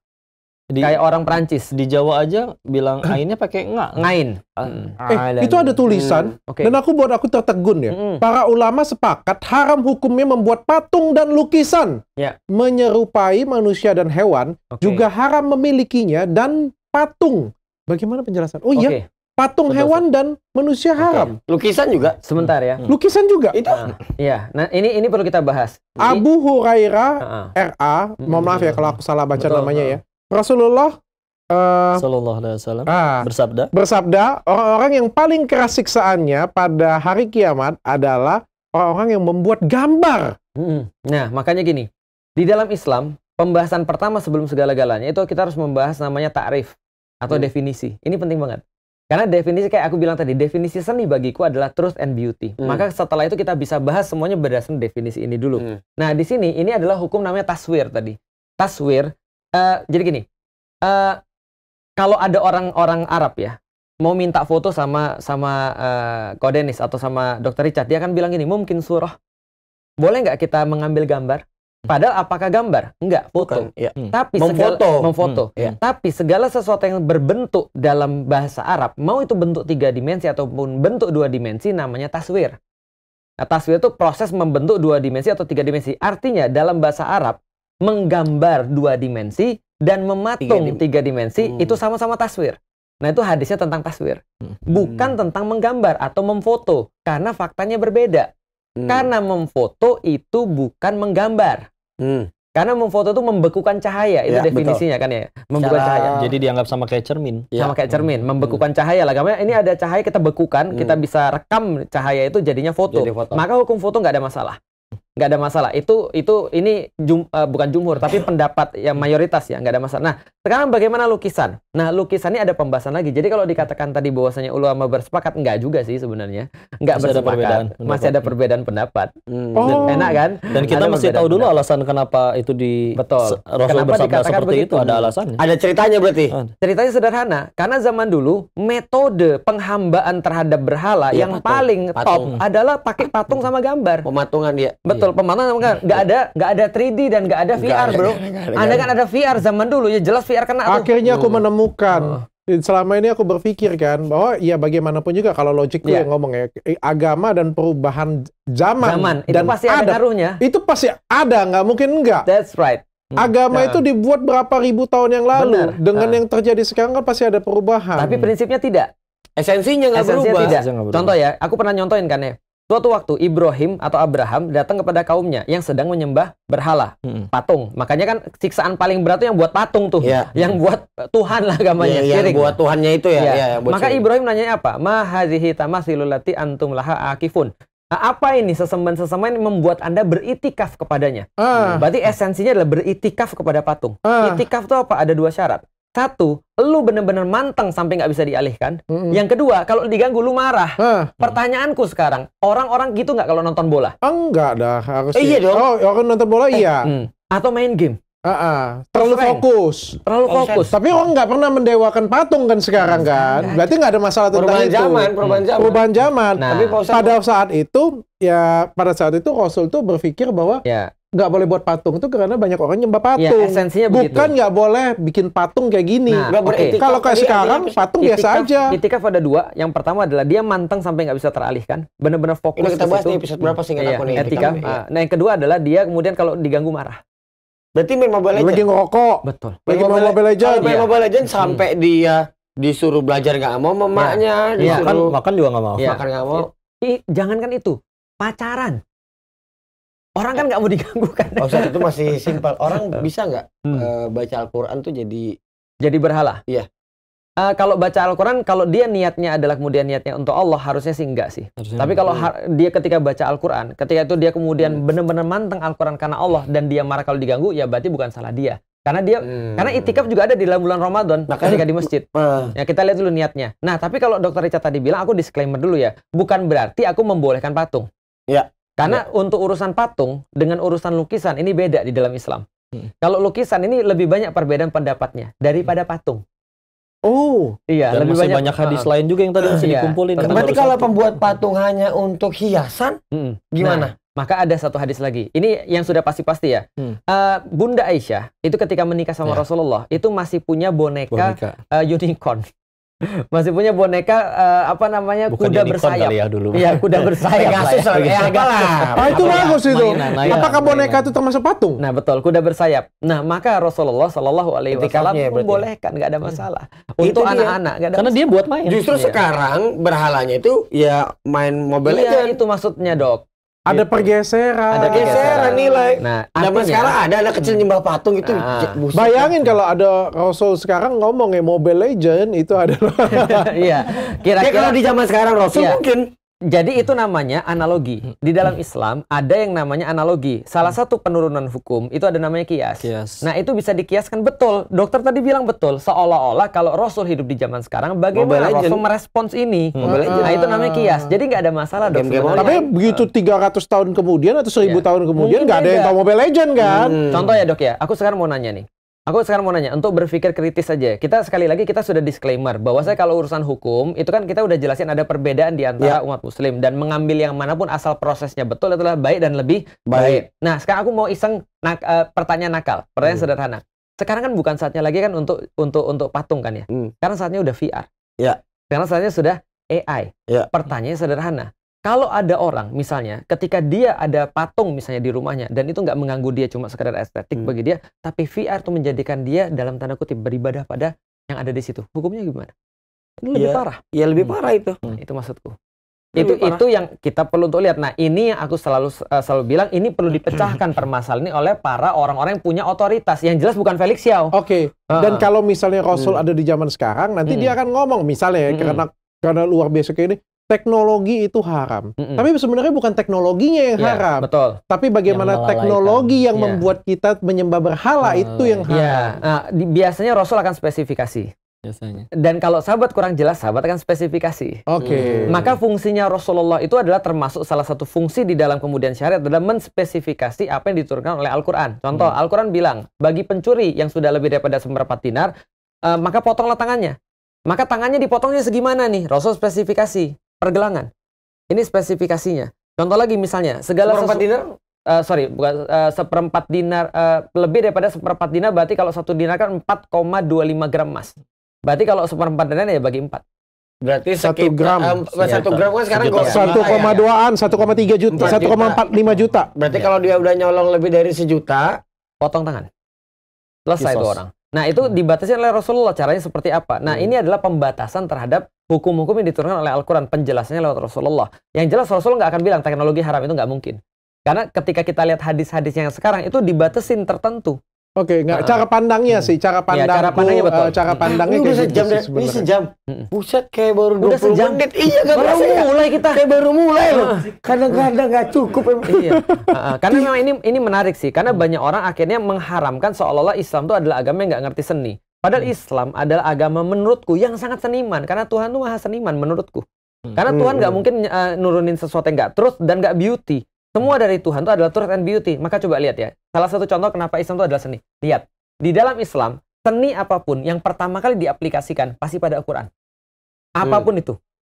Di, Kayak orang Perancis. di Jawa aja bilang ainnya pakai nga. Ngain. eh, itu ada tulisan Oke. dan aku buat aku tertegun ya. Mm-mm. Para ulama sepakat haram hukumnya membuat patung dan lukisan Ya. menyerupai manusia dan hewan, Oke. juga haram memilikinya dan patung. Bagaimana penjelasan? Oh iya, Oke. patung Betul, hewan dan manusia haram. lukisan juga Sebentar ya. Hmm. Lukisan juga. itu Nah, Iya. Nah, ini ini perlu kita bahas. Jadi- Abu Hurairah Heeh. RA, mohon maaf ya kalau aku salah baca Betul, namanya heeh. ya. Rasulullah Sallallahu alaihi wasallam ah, bersabda, bersabda, orang-orang yang paling keras siksaannya pada hari kiamat adalah orang-orang yang membuat gambar. Mm-mm. Nah, makanya gini. Di dalam Islam, pembahasan pertama sebelum segala-galanya itu kita harus membahas namanya ta'rif atau Hmm. definisi. Ini penting banget. Karena definisi kayak aku bilang tadi, definisi seni bagiku adalah truth and beauty. Hmm. Maka setelah itu kita bisa bahas semuanya berdasarkan definisi ini dulu. Hmm. Nah, di sini ini adalah hukum namanya taswir tadi. Taswir eh, jadi gini. eh, kalau ada orang-orang Arab ya, mau minta foto sama sama eh, Ko Denis atau sama Dr. Richard, dia akan bilang gini, mungkin surah. Boleh nggak kita mengambil gambar? Padahal apakah gambar? Enggak, foto. bukan ya Tapi Memfoto. segala, memfoto. Hmm, iya. Tapi segala sesuatu yang berbentuk dalam bahasa Arab, mau itu bentuk tiga dimensi ataupun bentuk dua dimensi, namanya taswir. Nah, taswir itu proses membentuk dua dimensi atau tiga dimensi. Artinya dalam bahasa Arab, menggambar dua dimensi dan mematung Tiga dim- tiga dimensi Hmm. itu sama-sama taswir. Nah itu hadisnya tentang taswir, Hmm. bukan tentang menggambar atau memfoto, karena faktanya berbeda. Hmm. Karena memfoto itu bukan menggambar. Hmm. Karena memfoto itu membekukan cahaya, itu Ya, definisinya kan ya, membekukan Secara- cahaya. jadi dianggap sama kayak cermin. Ya. Sama kayak cermin, membekukan cahaya lah. Karena ini ada cahaya kita bekukan, Hmm. kita bisa rekam cahaya itu jadinya foto. Jadi foto. Maka hukum foto nggak ada masalah. Nggak ada masalah. Itu itu ini jum, eh, bukan jumhur, tapi pendapat yang mayoritas ya, nggak ada masalah. Nah, sekarang bagaimana lukisan? Nah, lukisan ini ada pembahasan lagi. Jadi kalau dikatakan tadi bahwasanya ulama bersepakat, nggak juga sih sebenarnya. Nggak Masih ada bersepakat. perbedaan Masih ada perbedaan pendapat. Hmm. Oh. Enak kan? Dan kita Ada mesti tahu dulu pendapat. alasan kenapa itu di Betul. Rasul Kenapa bersabda dikatakan seperti begitu? itu ada alasannya. ada ceritanya berarti Ah. Ceritanya sederhana, karena zaman dulu metode penghambaan terhadap berhala Iya, yang patung. paling top Patung. adalah pakai patung sama gambar. pematungan dia Betul, pematungan sama gambar. Nggak ada nggak ada 3D dan nggak ada VR, ada, bro. ada, Anda ada. kan ada VR zaman dulu ya jelas VR kena tuh. Akhirnya aku Hmm. Menemukan. Oh. Selama ini aku berpikir kan bahwa ya bagaimanapun juga kalau logikku Iya. yang ngomong ya agama dan perubahan zaman, Zaman itu dan pasti ada ngaruhnya. itu pasti ada nggak mungkin enggak. That's right. Agama Nah. itu dibuat berapa ribu tahun yang lalu Benar. dengan Nah. yang terjadi sekarang kan pasti ada perubahan. Tapi prinsipnya tidak. esensinya nggak berubah tidak. Esensinya nggak berubah. Contoh ya, aku pernah nyontohin kan ya. Suatu waktu Ibrahim atau Abraham datang kepada kaumnya yang sedang menyembah berhala, Mm-mm. patung. Makanya kan siksaan paling berat tuh yang buat patung tuh. Iya. Yang buat Tuhan lah agamanya, yang, yang buat Tuhannya itu ya, ya, ya, buat Maka syirik. Ibrahim nanya apa? Ma hadhihi tamathilul lati antum laha akifun. Nah, apa ini sesembahan-sesembahan membuat Anda beritikaf kepadanya? ah, Berarti esensinya adalah beritikaf kepada patung. ah, Itikaf itu apa? Ada dua syarat. Satu, lu bener-bener manteng sampai nggak bisa dialihkan. Mm-mm. Yang kedua, kalau diganggu lu marah. Hah, Pertanyaanku sekarang, orang-orang gitu nggak kalau nonton bola? enggak dah harus. Eh, iya dong. Oh, orang nonton bola iya. Hmm. Atau main game? Ah, ah. Terlalu Frank. fokus. Terlalu fokus. Tapi orang nggak pernah mendewakan patung kan sekarang kan? Berarti nggak ada masalah tentang Perubahan itu. zaman, perubahan zaman. Perubahan zaman. Nah, Tapi pada saat itu ya pada saat itu Rasul tuh berpikir bahwa ya, nggak boleh buat patung itu karena banyak orang nyembah ya patung. esensinya begitu. Bukan nggak boleh bikin patung kayak gini. Nah, beretika. Kalau kayak Tadi sekarang apa patung biasa Itikaf- aja. Itikaf ada dua. Yang pertama adalah dia manteng sampai nggak bisa teralihkan. Bener-bener fokus Ini kita bahas nih episode berapa sih nggak Iya, tahu nih. etikaf. Iya. Ah, Nah yang kedua adalah dia kemudian kalau diganggu marah. Berarti main Mobile Lagi Legends. ngerokok, Betul. lagi main Mobile Kalau Legends. main Iya. Mobile Legends sampai dia disuruh belajar nggak mau mamanya, Iya. makan disuruh makan juga nggak mau. Iya. makan nggak mau. Jangankan itu, pacaran. Orang kan nggak mau diganggu kan. Pak Ustadz itu masih simpel. Orang bisa nggak Hmm. eh, baca Al-Quran tuh jadi Jadi berhala. Iya. Eh, kalau baca Al-Quran, kalau dia niatnya adalah kemudian niatnya untuk Allah, harusnya sih enggak sih. Harusnya Tapi kalau dia ketika baca Al-Quran, ketika itu dia kemudian benar-benar manteng Al-Quran karena Allah dan dia marah kalau diganggu, ya berarti bukan salah dia. Karena dia, karena itikaf juga ada di dalam bulan Ramadan, Makanya- ketika di masjid. Eh, Ya kita lihat dulu niatnya. Nah, tapi kalau Dokter Richard tadi bilang, aku disclaimer dulu ya, bukan berarti aku membolehkan patung. Ya. Karena untuk urusan patung dengan urusan lukisan ini beda di dalam Islam. Hmm. Kalau lukisan ini lebih banyak perbedaan pendapatnya daripada patung. Oh, Iya, Dan lebih masih banyak, banyak, hadis Ah, lain juga yang tadi masih Iya. dikumpulin. kan berarti baru kalau pembuat patung hanya untuk hiasan, Mm-mm. gimana? Nah, maka ada satu hadis lagi. Ini yang sudah pasti-pasti ya. Hmm. Eh, Bunda Aisyah itu ketika menikah sama Ya. Rasulullah itu masih punya boneka, Boneka. eh, unicorn. masih punya boneka eh, apa namanya Bukan kuda bersayap. kali ya dulu. Iya, kuda bersayap. Pegasus lah lah, ya. ya, apalah. ah, itu bagus itu. mainan, mainan. Apakah boneka mainan. itu termasuk patung? Nah betul kuda bersayap. Nah maka Rasulullah Shallallahu Alaihi Wasallam ya membolehkan nggak ada masalah Itu untuk anak-anak nggak ada Karena dia buat main. Justru Iya. sekarang berhalanya itu ya main Mobile Iya, itu maksudnya dok. Ada Gitu. pergeseran. Ada Geseran nilai. Nah Zaman artinya- sekarang ada anak kecil nyembah patung itu Ah. buset. Bayangin kalau ada Rasul sekarang ngomong ya Mobile Legend itu adalah Iya, Ya kira-kira. kalau di zaman sekarang Rasul Iya. mungkin Jadi itu namanya analogi. Di dalam Islam ada yang namanya analogi. Salah satu penurunan hukum itu ada namanya kias. Kias. Nah itu bisa dikiaskan betul. Dokter tadi bilang betul. Seolah-olah kalau Rasul hidup di zaman sekarang, bagaimana Mobile. Rasul merespons ini? Mobile. Nah itu namanya kias. Jadi nggak ada masalah dok. Tapi begitu 300 tahun kemudian atau 1000 Iya. tahun kemudian nggak ada yang tahu Mobile Legend kan? Hmm. Contoh ya dok ya, aku sekarang mau nanya nih. Aku sekarang mau nanya, untuk berpikir kritis saja. Kita sekali lagi kita sudah disclaimer bahwa saya kalau urusan hukum itu kan kita udah jelasin ada perbedaan di antara umat muslim dan mengambil yang mana pun asal prosesnya betul adalah baik dan lebih baik. Nah sekarang aku mau iseng nak- eh, pertanyaan nakal, pertanyaan sederhana. Sekarang kan bukan saatnya lagi kan untuk untuk untuk patung kan ya. Hmm. Karena saatnya udah VR. Ya. Karena saatnya sudah AI. Ya. Pertanyaannya sederhana. Kalau ada orang misalnya ketika dia ada patung misalnya di rumahnya dan itu nggak mengganggu dia cuma sekedar estetik Hmm. bagi dia, tapi VR itu menjadikan dia dalam tanda kutip beribadah pada yang ada di situ. Hukumnya gimana? Ini lebih Iya. parah. ya lebih parah itu. Nah, itu maksudku. Lebih Itu parah. itu yang kita perlu untuk lihat. Nah, ini yang aku selalu eh, selalu bilang ini perlu dipecahkan permasalahan ini oleh para orang-orang yang punya otoritas. Yang jelas bukan Felix Xiao. Oke. Dan Ah. kalau misalnya Rasul Hmm. ada di zaman sekarang, nanti Hmm. dia akan ngomong misalnya ya, Hmm. karena karena luar biasa kayak ini, teknologi itu haram. Mm-mm. Tapi sebenarnya bukan teknologinya yang Iya, haram, betul. tapi bagaimana Yang teknologi yang Iya. membuat kita menyembah berhala itu yang haram. Iya. Nah, di- biasanya Rasul akan spesifikasi. biasanya. Dan kalau sahabat kurang jelas, sahabat akan spesifikasi. Oke. Hmm. Maka fungsinya Rasulullah itu adalah termasuk salah satu fungsi di dalam kemudian syariat adalah menspesifikasi apa yang diturunkan oleh Al-Quran. Contoh, Hmm. Al-Quran bilang, bagi pencuri yang sudah lebih daripada seperempat dinar, eh, maka potonglah tangannya. Maka tangannya dipotongnya segimana nih? Rasul spesifikasi, pergelangan. Ini spesifikasinya. Contoh lagi misalnya, segala Seperempat dinar eh, sorry, bukan eh, seperempat dinar, eh, lebih daripada seperempat dinar berarti kalau satu dinar kan 4,25 gram emas. Berarti kalau seperempat dinar ya bagi empat. berarti Satu sekitar- gram. em, satu gram kan sekarang Satu ya. koma duaan, satu koma tiga juta, satu koma empat lima juta. Berarti Ya. kalau dia udah nyolong lebih dari sejuta, potong tangan. Selesai itu orang. Nah, itu dibatasi oleh Rasulullah. Caranya seperti apa? Nah, Hmm. ini adalah pembatasan terhadap hukum-hukum yang diturunkan oleh Al-Quran. Penjelasannya lewat Rasulullah. Yang jelas Rasulullah nggak akan bilang teknologi haram itu nggak mungkin. Karena ketika kita lihat hadis-hadis yang sekarang itu dibatasin tertentu. Oke, nggak. Ah. Cara pandangnya sih, cara pandang. cara pandangnya betul. cara pandangnya ini kayak sejam gitu deh. sih Ini sejam. Mm-mm. Buset kayak baru 20 Udah sejam. menit. Iya gak Baru berasa ya? mulai kita. Kayak baru mulai loh. Kadang-kadang gak cukup emang. iya. Heeh, karena memang ini ini menarik sih. Karena banyak orang akhirnya mengharamkan seolah-olah Islam itu adalah agama yang nggak ngerti seni. Padahal Hmm. Islam adalah agama menurutku yang sangat seniman karena Tuhan tuh maha seniman menurutku. Hmm. Karena Tuhan nggak Hmm. mungkin eh, nurunin sesuatu yang nggak truth dan nggak beauty. Semua dari Tuhan itu adalah truth and beauty. Maka coba lihat ya. Salah satu contoh kenapa Islam itu adalah seni. Lihat di dalam Islam seni apa pun yang pertama kali diaplikasikan pasti pada Al-Quran. Apa pun itu.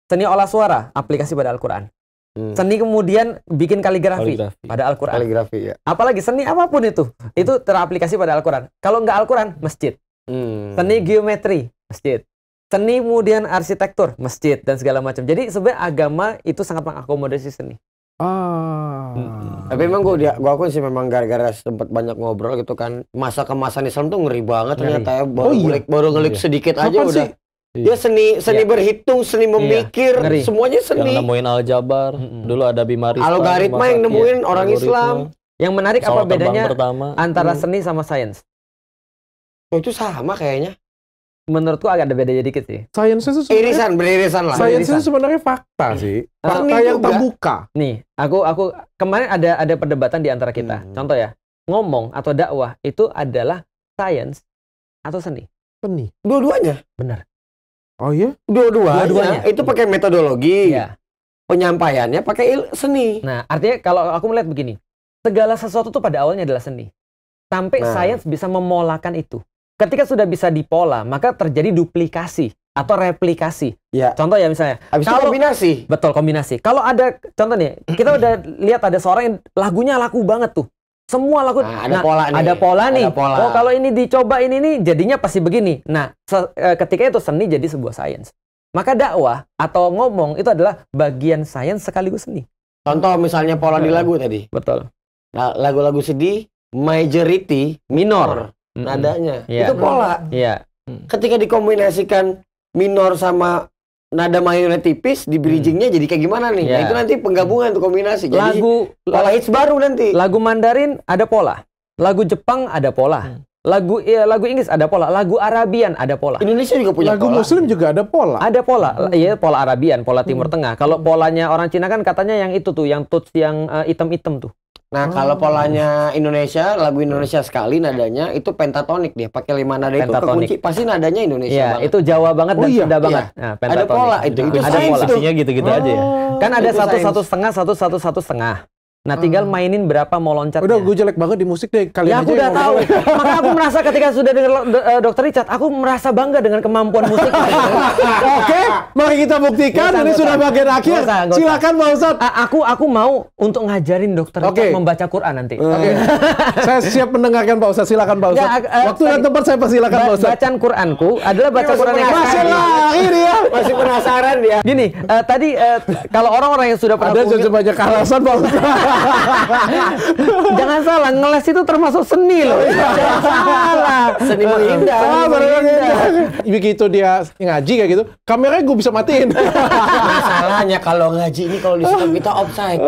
Seni olah suara aplikasi pada Al-Quran. Hmm. Seni kemudian bikin kaligrafi, Kaligrafi. pada Al-Quran. Kaligrafi ya. Apalagi seni apa pun itu, itu teraplikasi pada Al-Quran. Kalau nggak Al-Quran, masjid. Hmm. Seni geometri, masjid. Seni kemudian arsitektur, masjid dan segala macam. Jadi sebenarnya agama itu sangat mengakomodasi seni. Ah. Tapi emang gue dia gua akui sih memang gara-gara sempat banyak ngobrol gitu kan masa kemasan Islam tuh ngeri banget Ngeri. ternyata ya baru Oh iya? ngulik baru ngulik Iya. sedikit aja Kapan udah sih? dia seni seni Iya. berhitung seni memikir Ngeri. semuanya Yang seni nemuin aljabar, Mm-mm. dulu ada Bimaristan. Algoritma yang nemuin iya, orang algoritma. Islam. Yang menarik apa Pesawat terbang bedanya pertama. antara Hmm. seni sama sains? Oh, itu sama kayaknya Menurutku agak ada bedanya dikit sih. Sains itu sebenarnya irisan beririsan lah Irisan. itu sebenarnya fakta sih. Fakta Seni yang juga. terbuka. Nih, aku aku kemarin ada ada perdebatan di antara kita. Hmm. Contoh ya, ngomong atau dakwah itu adalah sains atau seni. Seni. dua-duanya Benar. Oh iya? dua-duanya Dua-duanya. itu pakai metodologi Iya. penyampaiannya pakai il- seni Nah, artinya kalau aku melihat begini, segala sesuatu itu pada awalnya adalah seni. Sampai Nah. sains bisa memolakan itu. Ketika sudah bisa dipola, maka terjadi duplikasi atau replikasi. ya Contoh ya misalnya, habis itu Kalau- kombinasi betul kombinasi. Kalau ada contoh nih, kita udah lihat ada seorang yang lagunya laku banget tuh. Semua lagu nah, ada pola nih ada pola nih. Ada pola. Oh, kalau ini dicoba ini nih jadinya pasti begini. Nah, se- eh, ketika itu seni jadi sebuah sains. Maka dakwah atau ngomong itu adalah bagian sains sekaligus seni. contoh misalnya pola di lagu tadi Betul. Nah, lagu-lagu sedih majority Minor. Nadanya Iya. itu pola Iya. ketika dikombinasikan minor sama nada mayornya tipis di bridgingnya jadi kayak gimana nih nah, Iya. itu nanti penggabungan tuh kombinasi jadi Lagu pola hits baru nanti lagu Mandarin ada pola. Lagu Jepang ada pola. Hmm. Lagu iya, lagu Inggris ada pola. Lagu Arabian ada pola. Indonesia juga punya Lagu pola Muslim juga ada pola. Ada pola, iya pola Arabian, pola Timur Tengah. Kalau polanya orang Cina kan katanya yang itu tuh, yang tuts yang eh, item-item tuh. Nah kalau polanya Indonesia lagu Indonesia sekali nadanya itu pentatonik dia pakai lima nada itu kekunci pasti nadanya Indonesia Iya, banget itu Jawa banget Oh dan iya, Sunda iya. banget. Nah, ada pola itu itu Ada pola. gitu-gitu aja ya. Kan ada satu satu setengah, satu satu satu setengah. Nah, tinggal mainin berapa mau loncatnya. Udah gue jelek banget di musik deh. Kalian Ya aku udah tahu. Maka aku merasa ketika sudah dengar do- eh, Dokter Richard, aku merasa bangga dengan kemampuan musiknya. Oke, mari kita buktikan. Ini sudah bagian akhir. Nggak usah. Silakan Pak Ustadz. Aku aku mau untuk ngajarin Dokter Oke. Richard membaca Quran nanti. Oke. Saya siap mendengarkan Pak Ustadz. Silakan Pak Ustadz. Eh, Waktu dan tempat saya persilakan Pak Ustadz. bacaan Quranku adalah baca Quran yang Masih lari dia. masih penasaran dia Gini, eh, tadi eh, kalau orang-orang yang sudah pernah Ada sebanyak alasan Pak Ustadz. jangan salah, ngeles itu termasuk seni loh. jangan salah. seni menghindar Ah, Begitu dia ngaji kayak gitu, kameranya gue bisa matiin. masalahnya kalau ngaji ini kalau disuruh kita offside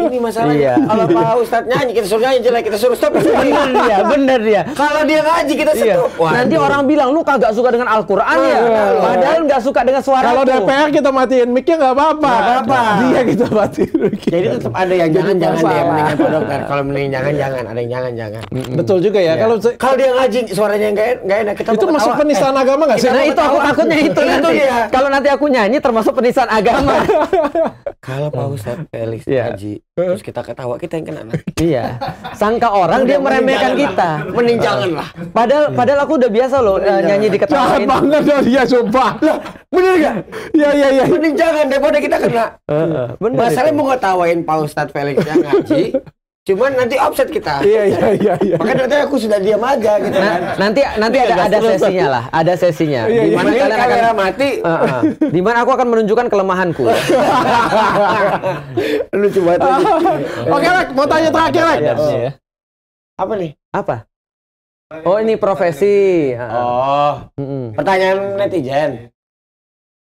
ini masalahnya Iya. kalau Pak Ustadz nyanyi kita suruh nyanyi jelek kita suruh stop Bener dia, bener dia. kalau dia ngaji kita Iya. stop. Nanti orang bilang lu kagak suka dengan Al-Qur'an ya. Padahal nggak suka dengan suara. Kalau DPR kita matiin mic-nya nggak apa-apa. Nggak apa-apa. Dia kita matiin jadi tetap ada yang Jadi jangan-jangan deh masalah. mendingan Pak Dokter kalau mending jangan-jangan ada yang jangan-jangan Betul juga ya. Iya. Kalau kalau dia ngaji suaranya nggak en- nggak enak kita itu masuk penistaan agama nggak sih? Nah itu aku takutnya itu Itu nanti. dia. Kalau nanti aku nyanyi termasuk penistaan agama. kalau Pak Ustadz Felix Iya. ngaji terus kita ketawa kita yang kena nanti. iya. Sangka orang dia meremehkan kita. mending jangan lah Padahal padahal aku udah biasa loh eh, nyanyi Jahat diketawain. banget loh dia sumpah. bener gak Iya iya iya. mending jangan daripada kita kena Heeh, masalahnya mau ngetawain Pak Ustadz Felix yang ngaji cuman nanti offset kita Iya iya iya iya. makanya nanti aku sudah diam aja gitu Nah, kan nanti nanti ada ada sesinya lah, ada sesinya. Iya, Di iya. mana Mending kalian akan kamera mati Heeh. di mana aku akan menunjukkan kelemahanku. lucu banget. Oke, Lek, mau tanya terakhir, Lek. Iya, ya. apa nih Apa? Oh ini profesi. Heeh. oh Mm-mm. pertanyaan netizen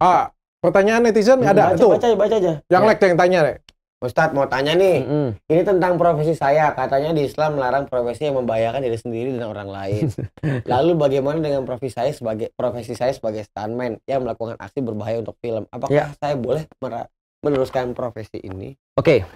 Ah, pertanyaan netizen ada baca, tuh. baca baca aja Yang Lek yang tanya, Lek. Ustadz mau tanya nih Mm-mm. ini tentang profesi saya katanya di Islam melarang profesi yang membahayakan diri sendiri dan orang lain lalu bagaimana dengan profesi saya sebagai profesi saya sebagai stuntman yang melakukan aksi berbahaya untuk film apakah Ya. saya boleh meneruskan profesi ini Oke.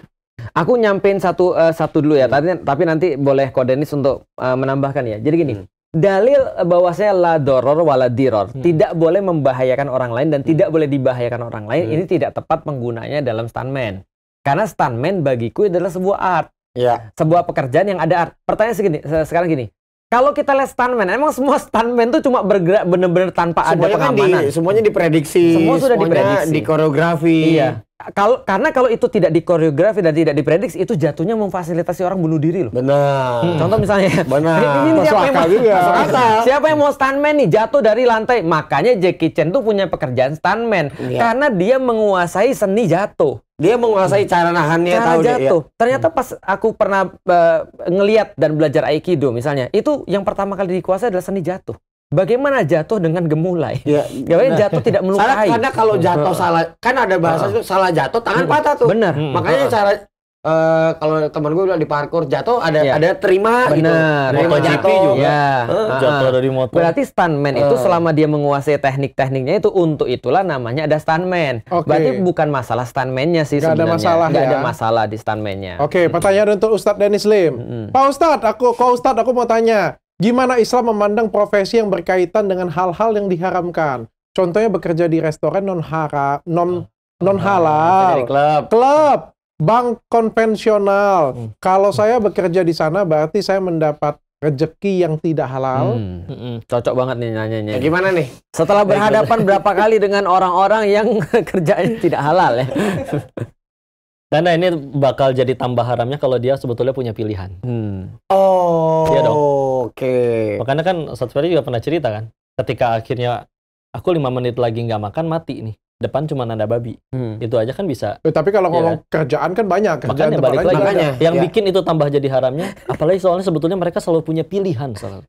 Aku nyampein satu eh, satu dulu ya. Tadi tapi nanti boleh Kodenis untuk eh, menambahkan ya. Jadi gini, Hmm. dalil bahwasanya la doror wala diror Hmm. tidak boleh membahayakan orang lain dan tidak boleh dibahayakan orang lain Hmm. ini tidak tepat penggunanya dalam stuntman karena stuntman bagiku adalah sebuah art Iya. sebuah pekerjaan yang ada art pertanyaan segini se- sekarang gini kalau kita lihat stuntman emang semua stuntman tuh cuma bergerak bener-bener tanpa ada Semuanya kan di, pengamanan semuanya diprediksi. Semua sudah semuanya diprediksi. Di koreografi. iya kalau karena kalau itu tidak dikoreografi dan tidak diprediksi itu jatuhnya memfasilitasi orang bunuh diri loh Benar. contoh misalnya Benar. Ini Masuk siapa yang mau- juga. Siapa yang mau stuntman nih jatuh dari lantai? Makanya Jackie Chan tuh punya pekerjaan stuntman Iya. karena dia menguasai seni jatuh, Dia menguasai cara nahannya cara tahu dia, ya. jatuh. Ternyata pas aku pernah uh, ngeliat dan belajar aikido misalnya, itu yang pertama kali dikuasai adalah seni jatuh. Bagaimana jatuh dengan gemulai? Ya. Bagaimana jatuh tidak Salah melukai? karena kalau jatuh salah kan ada bahasa itu salah jatuh tangan patah tuh. Benar. Hmm. Makanya cara eh, kalau teman gue bilang di parkour jatuh ada Iya. ada terima gitu. Benar. Terima MotoGP jatuh. juga. Ya. Ah, Jatuh dari motor. Berarti stuntman itu Eh. selama dia menguasai teknik-tekniknya itu untuk itulah namanya ada stuntman. Oke. Berarti bukan masalah stuntman-nya sih ada sebenarnya. masalah Nggak ya. ada masalah di stuntman-nya. Oke, pertanyaan untuk Ustadz Dennis Lim. Mm-mm. Pak Ustadz, aku, Pak Ustadz, aku mau tanya, gimana Islam memandang profesi yang berkaitan dengan hal-hal yang diharamkan? Contohnya bekerja di restoran non hara, non non Dari halal, klub. klub, bank konvensional. Hmm. Kalau saya bekerja di sana, berarti saya mendapat rezeki yang tidak halal. Hmm. Mm-mm. Cocok banget nih nanyanya. Ya, gimana nih? Setelah berhadapan berapa kali dengan orang-orang yang kerjanya tidak halal ya. Karena ini bakal jadi tambah haramnya kalau dia sebetulnya punya pilihan. Hmm. Oh. Iya dong. Oke. Makanya kan Ustadz Ferry juga pernah cerita kan, ketika akhirnya aku lima menit lagi nggak makan mati nih, depan cuma ada babi, Hmm. itu aja kan bisa. Eh, tapi kalau Iya ngomong kerjaan kan banyak. Kerjaan Makanya tempat balik lagi. Makanya. yang ya. bikin itu tambah jadi haramnya, apalagi soalnya sebetulnya mereka selalu punya pilihan selalu.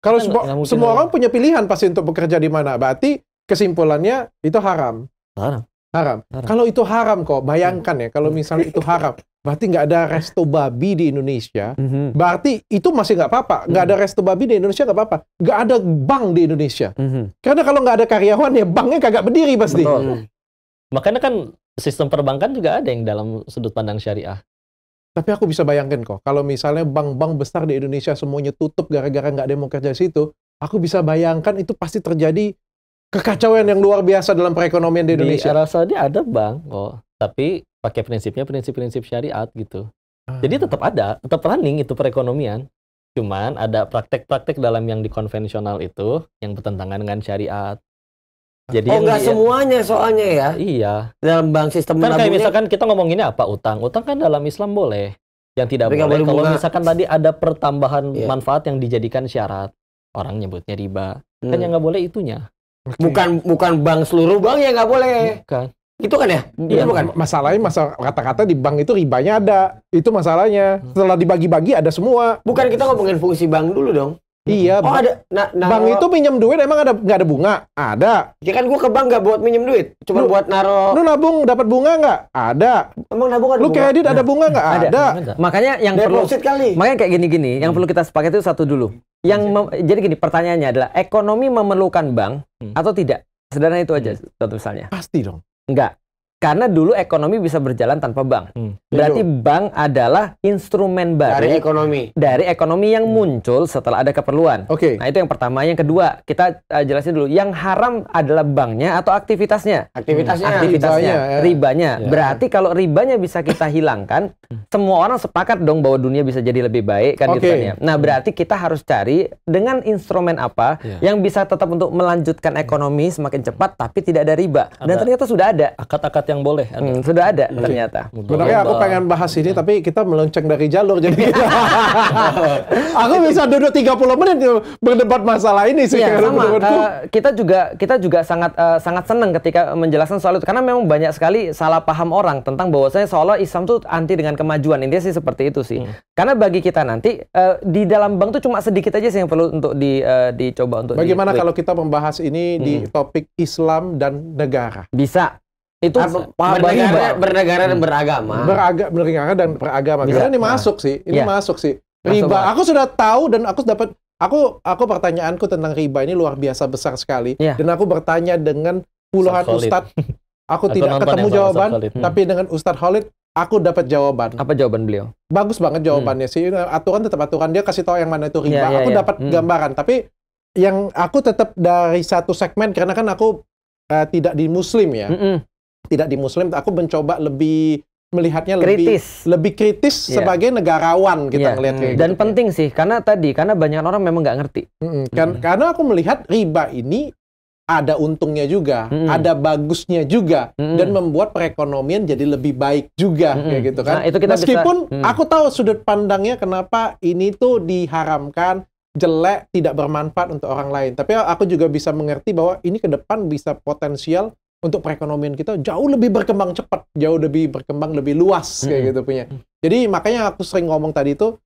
Kalau Kan semua, semua orang punya pilihan pasti untuk bekerja di mana. Berarti kesimpulannya itu haram. Haram. Haram. Haram. Kalau itu haram kok, bayangkan ya, kalau misalnya itu haram, berarti nggak ada resto babi di Indonesia. Mhm. Berarti itu masih nggak apa-apa. Nggak ada resto babi di Indonesia nggak apa-apa. Nggak ada bank di Indonesia. Mhm. Karena kalau nggak ada karyawan ya banknya kagak berdiri pasti. Betul. Hmm. Makanya kan sistem perbankan juga ada yang dalam sudut pandang syariah. Tapi aku bisa bayangkan kok, kalau misalnya bank-bank besar di Indonesia semuanya tutup gara-gara nggak ada yang mau kerja di situ, aku bisa bayangkan itu pasti terjadi kekacauan yang luar biasa dalam perekonomian di Di Indonesia. Arab Saudi ada bank, oh, tapi pakai prinsipnya prinsip-prinsip syariat gitu. Jadi tetap ada, tetap running itu perekonomian. Cuman ada praktek-praktek dalam yang di konvensional itu yang bertentangan dengan syariat. Jadi Oh yang nggak di- semuanya soalnya ya Iya. dalam bank sistem Kan kayak misalkan kita ngomonginnya apa utang. Utang kan dalam Islam boleh. Yang tidak Tapi nggak boleh boleh kalau bunga. misalkan tadi ada pertambahan Iya. manfaat yang dijadikan syarat. Orang nyebutnya riba. Kan Hmm. yang nggak boleh itunya. Oke. bukan bukan bank seluruh bank ya nggak boleh. Bukan. Itu kan ya? Iya. Itu bukan. Masalahnya masalah kata-kata di bank itu ribanya ada. Itu masalahnya. Hmm. Setelah dibagi-bagi ada semua. Bukan kita ngomongin fungsi bank dulu dong. Iya. Oh ada. Nah, nah bank itu pinjam duit emang ada nggak ada bunga? Ada. Ya kan gua ke bank nggak buat minjem duit, cuma Lu- buat naro. Lu nabung dapat bunga nggak? Ada. Emang nabung ada Lu bunga? kredit ada bunga nggak? Ada. Ada. Ada. Makanya yang perlu Deposit kali. makanya kayak gini-gini, yang perlu kita sepakati itu satu dulu. Yang mem- jadi gini, pertanyaannya adalah ekonomi memerlukan bank Hmm. atau tidak? Sederhana itu aja satu misalnya. Pasti dong. Enggak. Karena dulu ekonomi bisa berjalan tanpa bank. Hmm. Berarti bank adalah instrumen Dari baru ekonomi. dari ekonomi yang muncul setelah ada keperluan. Oke. Nah, itu yang pertama. Yang kedua, kita uh, jelasin dulu. Yang haram adalah banknya atau aktivitasnya? Aktivitasnya. Aktivitasnya, Ribanya, ya. ribanya. Ya. Berarti kalau ribanya bisa kita hilangkan, semua orang sepakat dong bahwa dunia bisa jadi lebih baik kan gitu Oke. kan ya. Nah, berarti kita harus cari dengan instrumen apa Ya. yang bisa tetap untuk melanjutkan ekonomi semakin cepat tapi tidak ada riba. Dan Ada. ternyata sudah ada. Akad-akad yang boleh ada. Hmm, sudah ada ternyata. Sebenarnya aku pengen bahas ini tapi kita melenceng dari jalur jadi aku bisa duduk 30 menit berdebat masalah ini sih Iya kalau sama. Eh, kita juga kita juga sangat eh, sangat senang ketika menjelaskan soal itu karena memang banyak sekali salah paham orang tentang bahwasanya seolah Islam tuh anti dengan kemajuan. Intinya sih seperti itu sih. Hmm. Karena bagi kita nanti eh, di dalam bank tuh cuma sedikit aja sih yang perlu untuk di eh, dicoba untuk Bagaimana diklik. kalau kita membahas ini di Hmm. topik Islam dan negara? bisa itu Apa, bernegara, bernegara dan beragama. Beraga, bernegara dan beragama. Bisa. Karena ini Nah. masuk sih, ini Iya. masuk sih. Masuk Riba, banget. aku sudah tahu dan aku dapat aku aku pertanyaanku tentang riba ini luar biasa besar sekali Iya. dan aku bertanya dengan puluhan Ustadz. Aku Aku tidak ketemu jawaban, Khalid. tapi dengan Ustadz Khalid aku dapat jawaban. Apa jawaban beliau? Bagus banget jawabannya sih. Aturan tetap aturan dia kasih tahu yang mana itu riba. Iya, iya, aku iya. dapat Hmm. gambaran. Tapi yang aku tetap dari satu segmen karena kan aku eh, tidak di Muslim ya, Mm-mm. Tidak di Muslim. Aku mencoba lebih melihatnya lebih Kritis. lebih kritis Iya. sebagai negarawan kita Iya. ngelihat kayak Dan gitu. penting sih karena tadi karena banyak orang memang nggak ngerti. Mm-mm. Kan- Mm. Karena aku melihat riba ini ada untungnya juga, Mm-mm. ada bagusnya juga, Mm-mm. dan membuat perekonomian jadi lebih baik juga Mm-mm. kayak gitu kan. Nah, itu kita Meskipun bisa- mm. aku tahu sudut pandangnya kenapa ini tuh diharamkan jelek, tidak bermanfaat untuk orang lain. Tapi aku juga bisa mengerti bahwa ini ke depan bisa potensial untuk perekonomian kita jauh lebih berkembang cepat, jauh lebih berkembang lebih luas kayak gitu punya. Jadi makanya aku sering ngomong tadi itu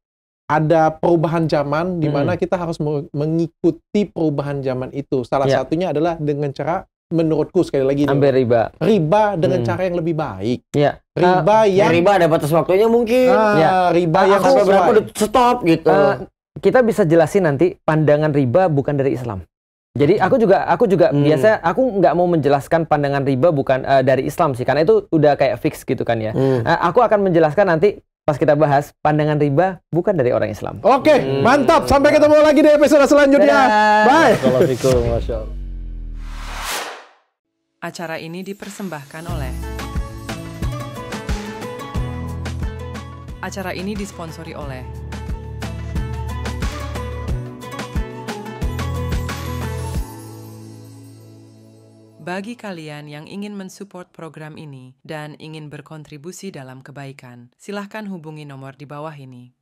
ada perubahan zaman di mana kita harus me- mengikuti perubahan zaman itu. Salah Ya. satunya adalah dengan cara menurutku sekali lagi Ambil riba. riba dengan Hmm. cara yang lebih baik. Ya. Riba Ya, yang riba ada batas waktunya mungkin. Ah, Ya. riba yang Sampai berapa stop gitu. Eh, kita bisa jelasin nanti pandangan riba bukan dari Islam. Jadi aku juga aku juga Hmm. biasa aku nggak mau menjelaskan pandangan riba bukan eh, dari Islam sih karena itu udah kayak fix gitu kan ya. Hmm. Eh, aku akan menjelaskan nanti pas kita bahas pandangan riba bukan dari orang Islam. Oke, Hmm. mantap. Sampai ketemu lagi di episode selanjutnya. Dadah. Bye. Kalau fikum, masya Allah. Acara ini dipersembahkan oleh Acara ini disponsori oleh Bagi kalian yang ingin mensupport program ini dan ingin berkontribusi dalam kebaikan, silahkan hubungi nomor di bawah ini.